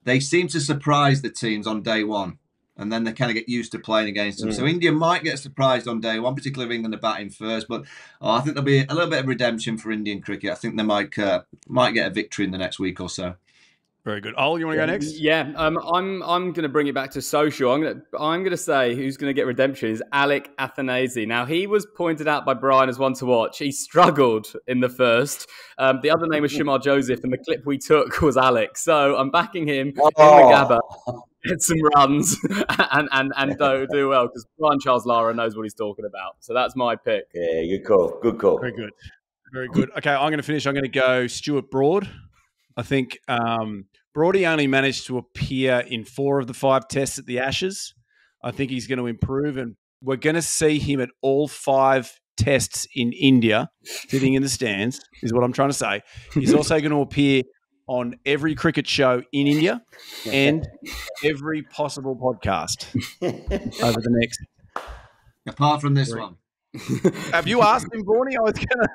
They seem to surprise the teams on day one. And then they kind of get used to playing against them. So India might get surprised on day one, particularly if England are batting first. But oh, I think there'll be a little bit of redemption for Indian cricket. I think they might uh, might get a victory in the next week or so. Very good. Ol, you want to go next? Yeah, um, I'm I'm going to bring it back to social. I'm going to I'm going to say who's going to get redemption is Alick Athanaze. Now he was pointed out by Brian as one to watch. He struggled in the first. Um, the other name was Shamar Joseph, and the clip we took was Alick. So I'm backing him in the Oh. Gabba. Get some runs and and and do, do well because Brian Charles Lara knows what he's talking about. So that's my pick. Yeah, good call. Good call. Very good. Very good. Okay, I'm going to finish. I'm going to go Stuart Broad. I think um, Brody only managed to appear in four of the five tests at the Ashes. I think he's going to improve, and we're going to see him at all five tests in India, sitting in the stands, is what I'm trying to say. He's also going to appear on every cricket show in India and every possible podcast over the next. Apart from this Great. one. Have you asked him, Vaughnie? I was gonna.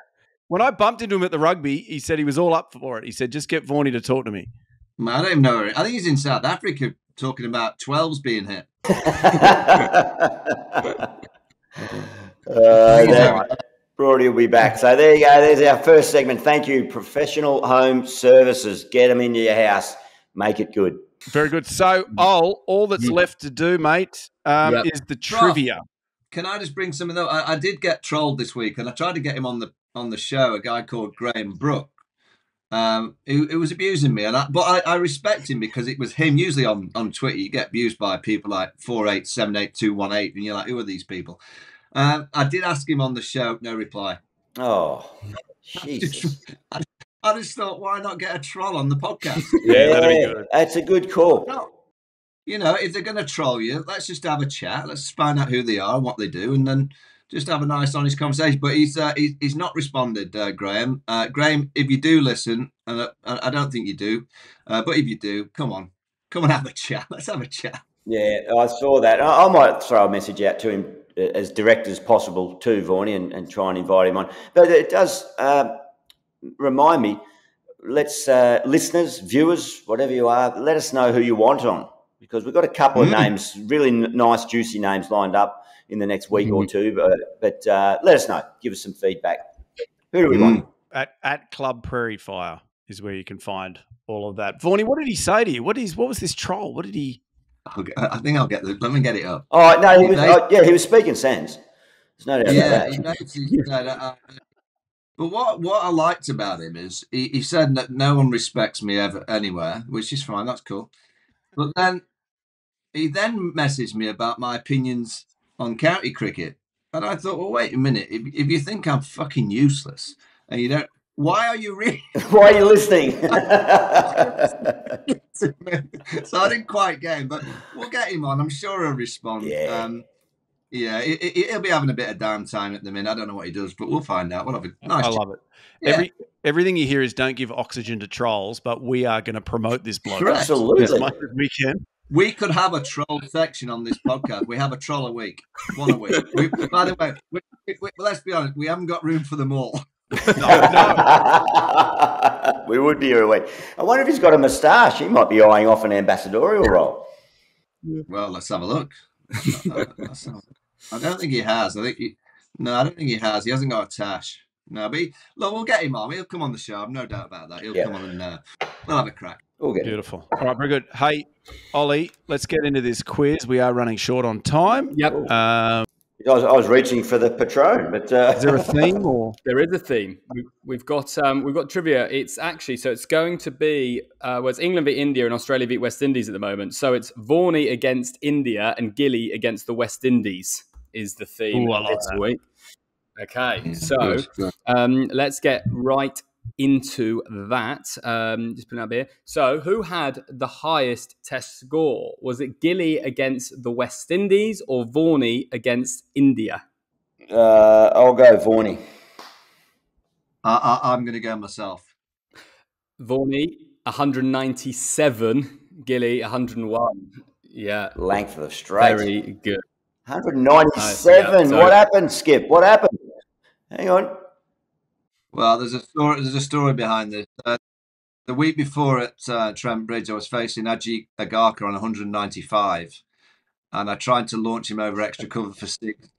When I bumped into him at the rugby, he said he was all up for it. He said, "Just get Vaughnie to talk to me." Man, I don't even know. Where, I think he's in South Africa talking about 12s being hit. Uh, that- Brody will be back. So there you go. There's our first segment. Thank you, professional home services. Get them into your house. Make it good. Very good. So, all all that's left to do, mate, um, Yep. is the trivia. Can I just bring some of those? I, I did get trolled this week, and I tried to get him on the on the show. A guy called Graham Brook, um, who, who was abusing me, and I, but I, I respect him because it was him. Usually on on Twitter, you get abused by people like four eight seven eight two one eight, and you're like, who are these people? Um, I did ask him on the show, no reply. Oh, Jesus. I just thought, why not get a troll on the podcast? Yeah, that'd be good. That's a good call. You know, if they're going to troll you, let's just have a chat. Let's find out who they are, and what they do, and then just have a nice, honest conversation. But he's uh, he's, he's not responded, uh, Graham. Uh, Graham, if you do listen, and uh, I I don't think you do, uh, but if you do, come on, come and have a chat. Let's have a chat. Yeah, I saw that. I, I might throw a message out to him as direct as possible to Vaughnie, and, and try and invite him on. But it does uh, remind me. Let's uh, listeners, viewers, whatever you are, let us know who you want on because we've got a couple of Mm. names, really n- nice, juicy names lined up in the next week or two. But, but uh, let us know. Give us some feedback. Who do we want? At at Club Prairie Fire is where you can find all of that. Vaughnie, what did he say to you? What is what was this troll? What did he? I'll get, I think I'll get the. Let me get it up. Oh no, he was, They- oh, yeah, he was speaking sense. There's no doubt Yeah, about that. knows he's- no, no, uh, but what what I liked about him is he, he said that no one respects me ever anywhere, which is fine. That's cool. But then he then messaged me about my opinions on county cricket, and I thought, well, wait a minute. If if you think I'm fucking useless and you don't, why are you really? Why are you listening? so I didn't quite get him, but we'll get him on. I'm sure he'll respond. Yeah. Um, yeah, he, he- he'll be having a bit of downtime at the minute. I don't know what he does, but we'll find out. We'll have a nice I chat. love it. Yeah. Every everything you hear is don't give oxygen to trolls, but we are going to promote this bloke Correct. as Absolutely. much as we can. We could have a troll section on this podcast. We have a troll a week, one a week. We, by the way, we, we, let's be honest, we haven't got room for them all. we would be here a. I wonder if he's got a moustache. He might be eyeing off an ambassadorial role. Well, let's have a look. Let's have a- I don't think he has. I think he, no, I don't think he has. He hasn't got a tash. No, but he, look, we'll get him on. He'll come on the show. I've no doubt about that. He'll Yeah. come on and uh, we'll have a crack. We'll get it. Beautiful. All right, very good. Hey, Ollie, let's get into this quiz. We are running short on time. Yep. Um, I was, I was reaching for the Patron, but uh, is there a theme or? There is a theme. We, we've got um, we've got trivia. It's actually so it's going to be uh, well, it's England v India and Australia v West Indies at the moment. So it's Varney against India and Gilly against the West Indies is the theme Ooh, I like this that. week. Okay, Yeah, so good, good. um, let's get right into that. Um, just putting it up here. So, who had the highest test score? Was it Gilly against the West Indies or Varney against India? uh, I'll go Varney. I, I, I'm going to go myself. Varney 197, Gilly 101. Yeah, Length of the straight. very good. 197. Nice, yeah. What happened, Skip? What happened? Hang on. Well, there's a story. There's a story behind this. Uh, the week before at uh, Trent Bridge, I was facing Ajit Agarkar on 195, and I tried to launch him over extra cover for six,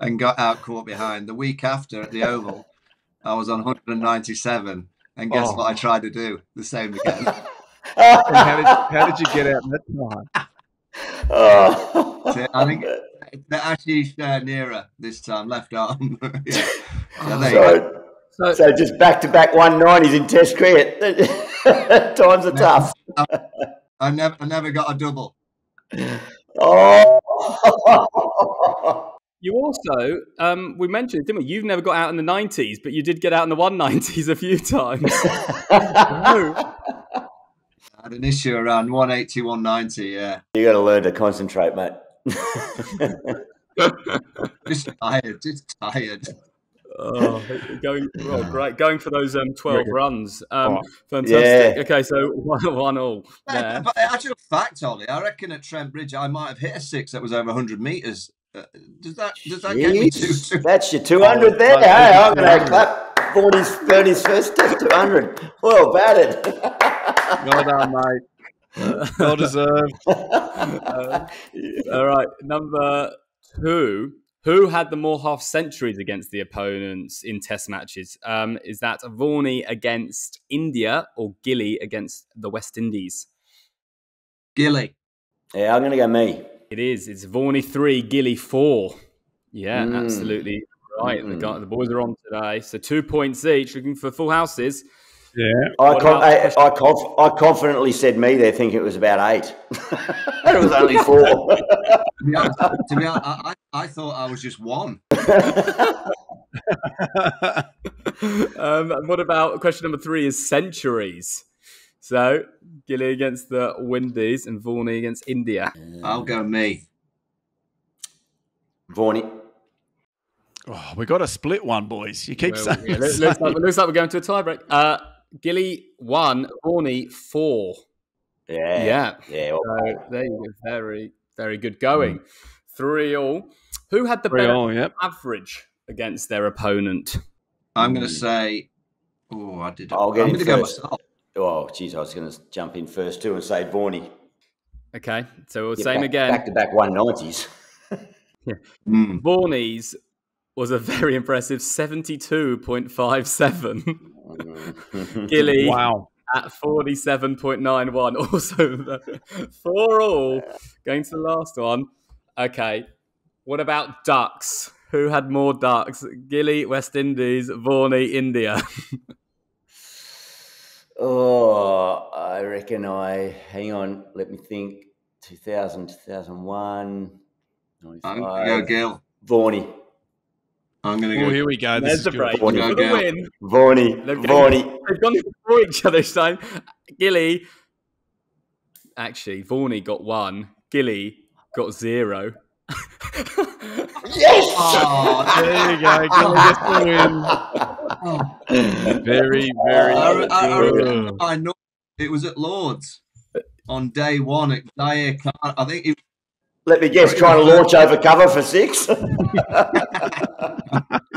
and got out caught behind. The week after at the Oval, I was on 197, and guess Oh. what I tried to do? The same again. How did, how did you get out that time? oh. I think the Ashish uh, Nehra this time, left arm. yeah. So there you go. So, so just back to back 190s in Test cricket. Times are tough. I never, I never got a double. Oh. You also, um, we mentioned, didn't we? You've never got out in the 90s, but you did get out in the 190s a few times. I had an issue around 180, 190. Yeah, You got to learn to concentrate, mate. just tired, just tired. Oh, going well, great. Going for those um, twelve good. runs. Um, Oh. fantastic. Yeah. Okay, so one, one all there. But actual fact, Ollie, I reckon at Trent Bridge I might have hit a six that was over 100 meters. Uh, does that does that get me too? Jeez, too That's your 200 there. Oh, Hey, I'm going to clap 40's, 30's first test 200. Well batted. Well done, mate. Well deserved. Uh, all right, number two. Who had the more half centuries against the opponents in Test matches? Um, is that Varney against India or Gilly against the West Indies? Gilly. yeah, I'm going to go me. It is. It's Varney three, Gilly four. Yeah, Mm. absolutely right. The, Mm. guy, the boys are on today, so two points each. Looking for full houses. Yeah. I, What con- about I, I, conf- I confidently said me there thinking it was about eight. and it was only four. To be honest, to be honest I, I, I thought I was just one. um, and what about question number three? Is centuries. So Gilly against the Windies and Varney against India. I'll go me. Vaughnie. Oh, we got a split one, boys. You keep Well, saying. yeah, the looks, looks like, same. looks like we're going to a tiebreak. Uh, Gilly one, Varney four. Yeah. Yeah. Yeah. well, So there you go. Very, very good going. Three all. Who had the Three better all, yep. average against their opponent? I'm going to say. Oh, I did. I'll get I'm going to go myself. oh, geez, I was going to jump in first too and say Vaughnie. Okay, so we'll Yeah, same back, again. Back to back 190s. Mm. Varney's was a very impressive 72.57. Gilly Wow. at 47.91. Also, the four all. Going to the last one. Okay. What about ducks? Who had more ducks? Gilly, West Indies, Varney, India. Oh, I reckon I. Hang on, let me think. 2000, 2001, I'm going to 95. go Gil. Vaughnie. I'm going to Oh, go. here we go. This There's is the good. break. Varney. For the Go. win. Vaughnie. They've Vaughnie. gone, they've gone for each other this time. Gilly, actually, Varney got one. Gilly got zero. Yes! Oh, There you go. Gilly gets the oh. win. Very, very I, I, I, I know it was at Lords on day one at Dyer I think it, Let me guess, trying to launch over cover for six.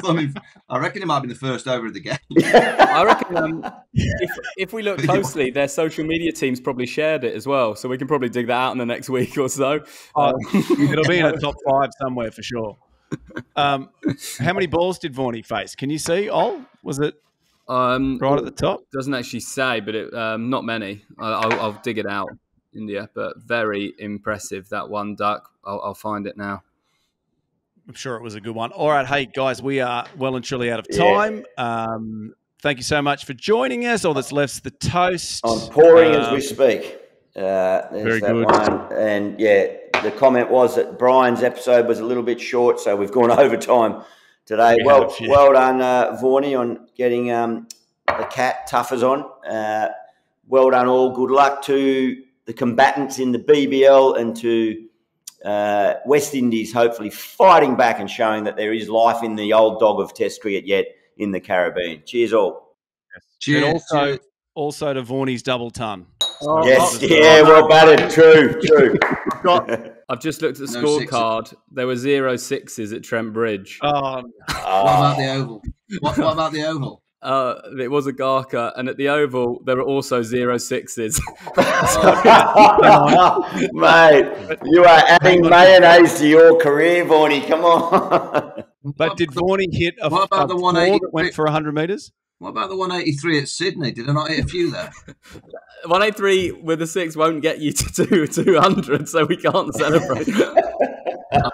I, mean, I reckon it might be the first over of the game. I reckon um, if, if we look closely, their social media teams probably shared it as well. So we can probably dig that out in the next week or so. Oh, it'll be in a top five somewhere for sure. Um, how many balls did Varney face? Can you see? Oh, was it Um, right at the top? doesn't actually say, but it, um, not many. I, I'll, I'll dig it out, India, but very impressive that one duck. I'll, I'll find it now. I'm sure it was a good one. All right, hey guys, we are well and truly out of Yeah. time. Um, thank you so much for joining us. All that's left's the toast. I'm pouring as Um, we speak. Uh, Very that good. one. And yeah, the comment was that Brian's episode was a little bit short, so we've gone over time today. We well, have, yeah. well done, uh, Vaughnie, on getting um, the cat Tuffers on. Uh, well done, all. Good luck to the combatants in the BBL and to uh, West Indies, hopefully fighting back and showing that there is life in the old dog of Test cricket yet in the Caribbean. Cheers, all. and Cheers. also, also to Varney's double ton. Yes, oh, yeah, well batted. True, true. I've just looked at the No sixes. scorecard. There were zero sixes at Trent Bridge. Oh, no. What about the oval? What, what about the oval? Uh, it was Agarkar, and at the Oval there were also zero sixes. Mate, you are adding mayonnaise to your career, Vaughnie. Come on. but did Varney hit a, What about a the four 180? that went for 100 metres? What about the 183 at Sydney? Did I not hit a few there? 183 with a six won't get you to two, 200, so we can't celebrate.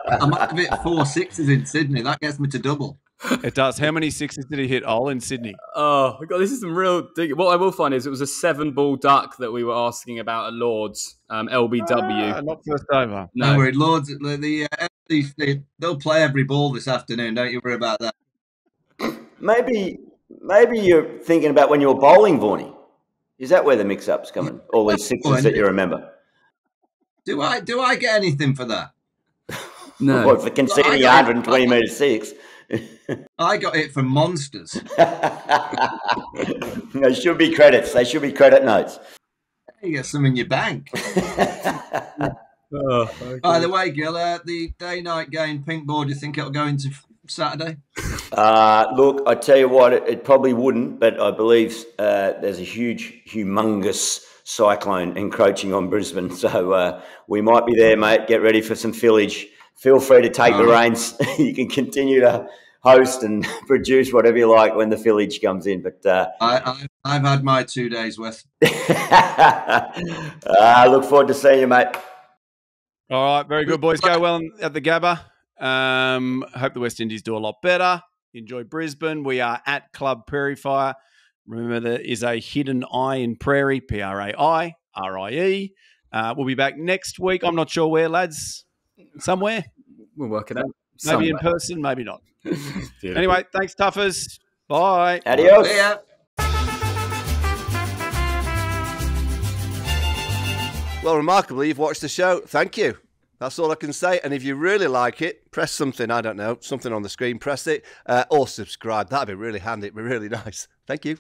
I might have hit four sixes in Sydney. That gets me to double. It does. How many sixes did he hit? All in Sydney. oh, God, this is some real. Dig- what I will find is it was a seven ball duck that we were asking about at Lords, um, LBW. Ah, not first over. No, no, worry, Lords. The, the uh, LCC, they'll play every ball this afternoon. Don't you worry about that. maybe, maybe you're thinking about when you were bowling, Vaughnie. Is that where the mix-up's coming? All these sixes that you remember. Do I do I get anything for that? No. What, for conceding I 120 metre six? I got it from monsters. they should be credits. They should be credit notes. You get some in your bank. Oh, By the way, Gil, uh, the day-night game pink ball. Do you think it'll go into Saturday? Uh, look, I tell you what, it, it probably wouldn't, but I believe uh, there's a huge, humongous cyclone encroaching on Brisbane. So uh, we might be there, mate. Get ready for some fillage. Feel free to take the reins. you can continue to host and produce whatever you like when the village comes in. But uh, I, I, I've had my two days worth. I look forward to seeing you, mate. All right, very good, boys. Go well at the Gabba. Um, hope the West Indies do a lot better. Enjoy Brisbane. We are at Club Prairie Fire. Remember, there is a hidden I in Prairie, P R A I R I E. Uh, we'll be back next week. I'm not sure where, lads. Somewhere. We'll work it out. Maybe in person, maybe not. Anyway, thanks, Tuffers. Bye. Adios. See ya. Well, remarkably, you've watched the show. Thank you. That's all I can say. And if you really like it, press something, I don't know, something on the screen, press it, uh, or subscribe. That'd be really handy. It'd be really nice. Thank you.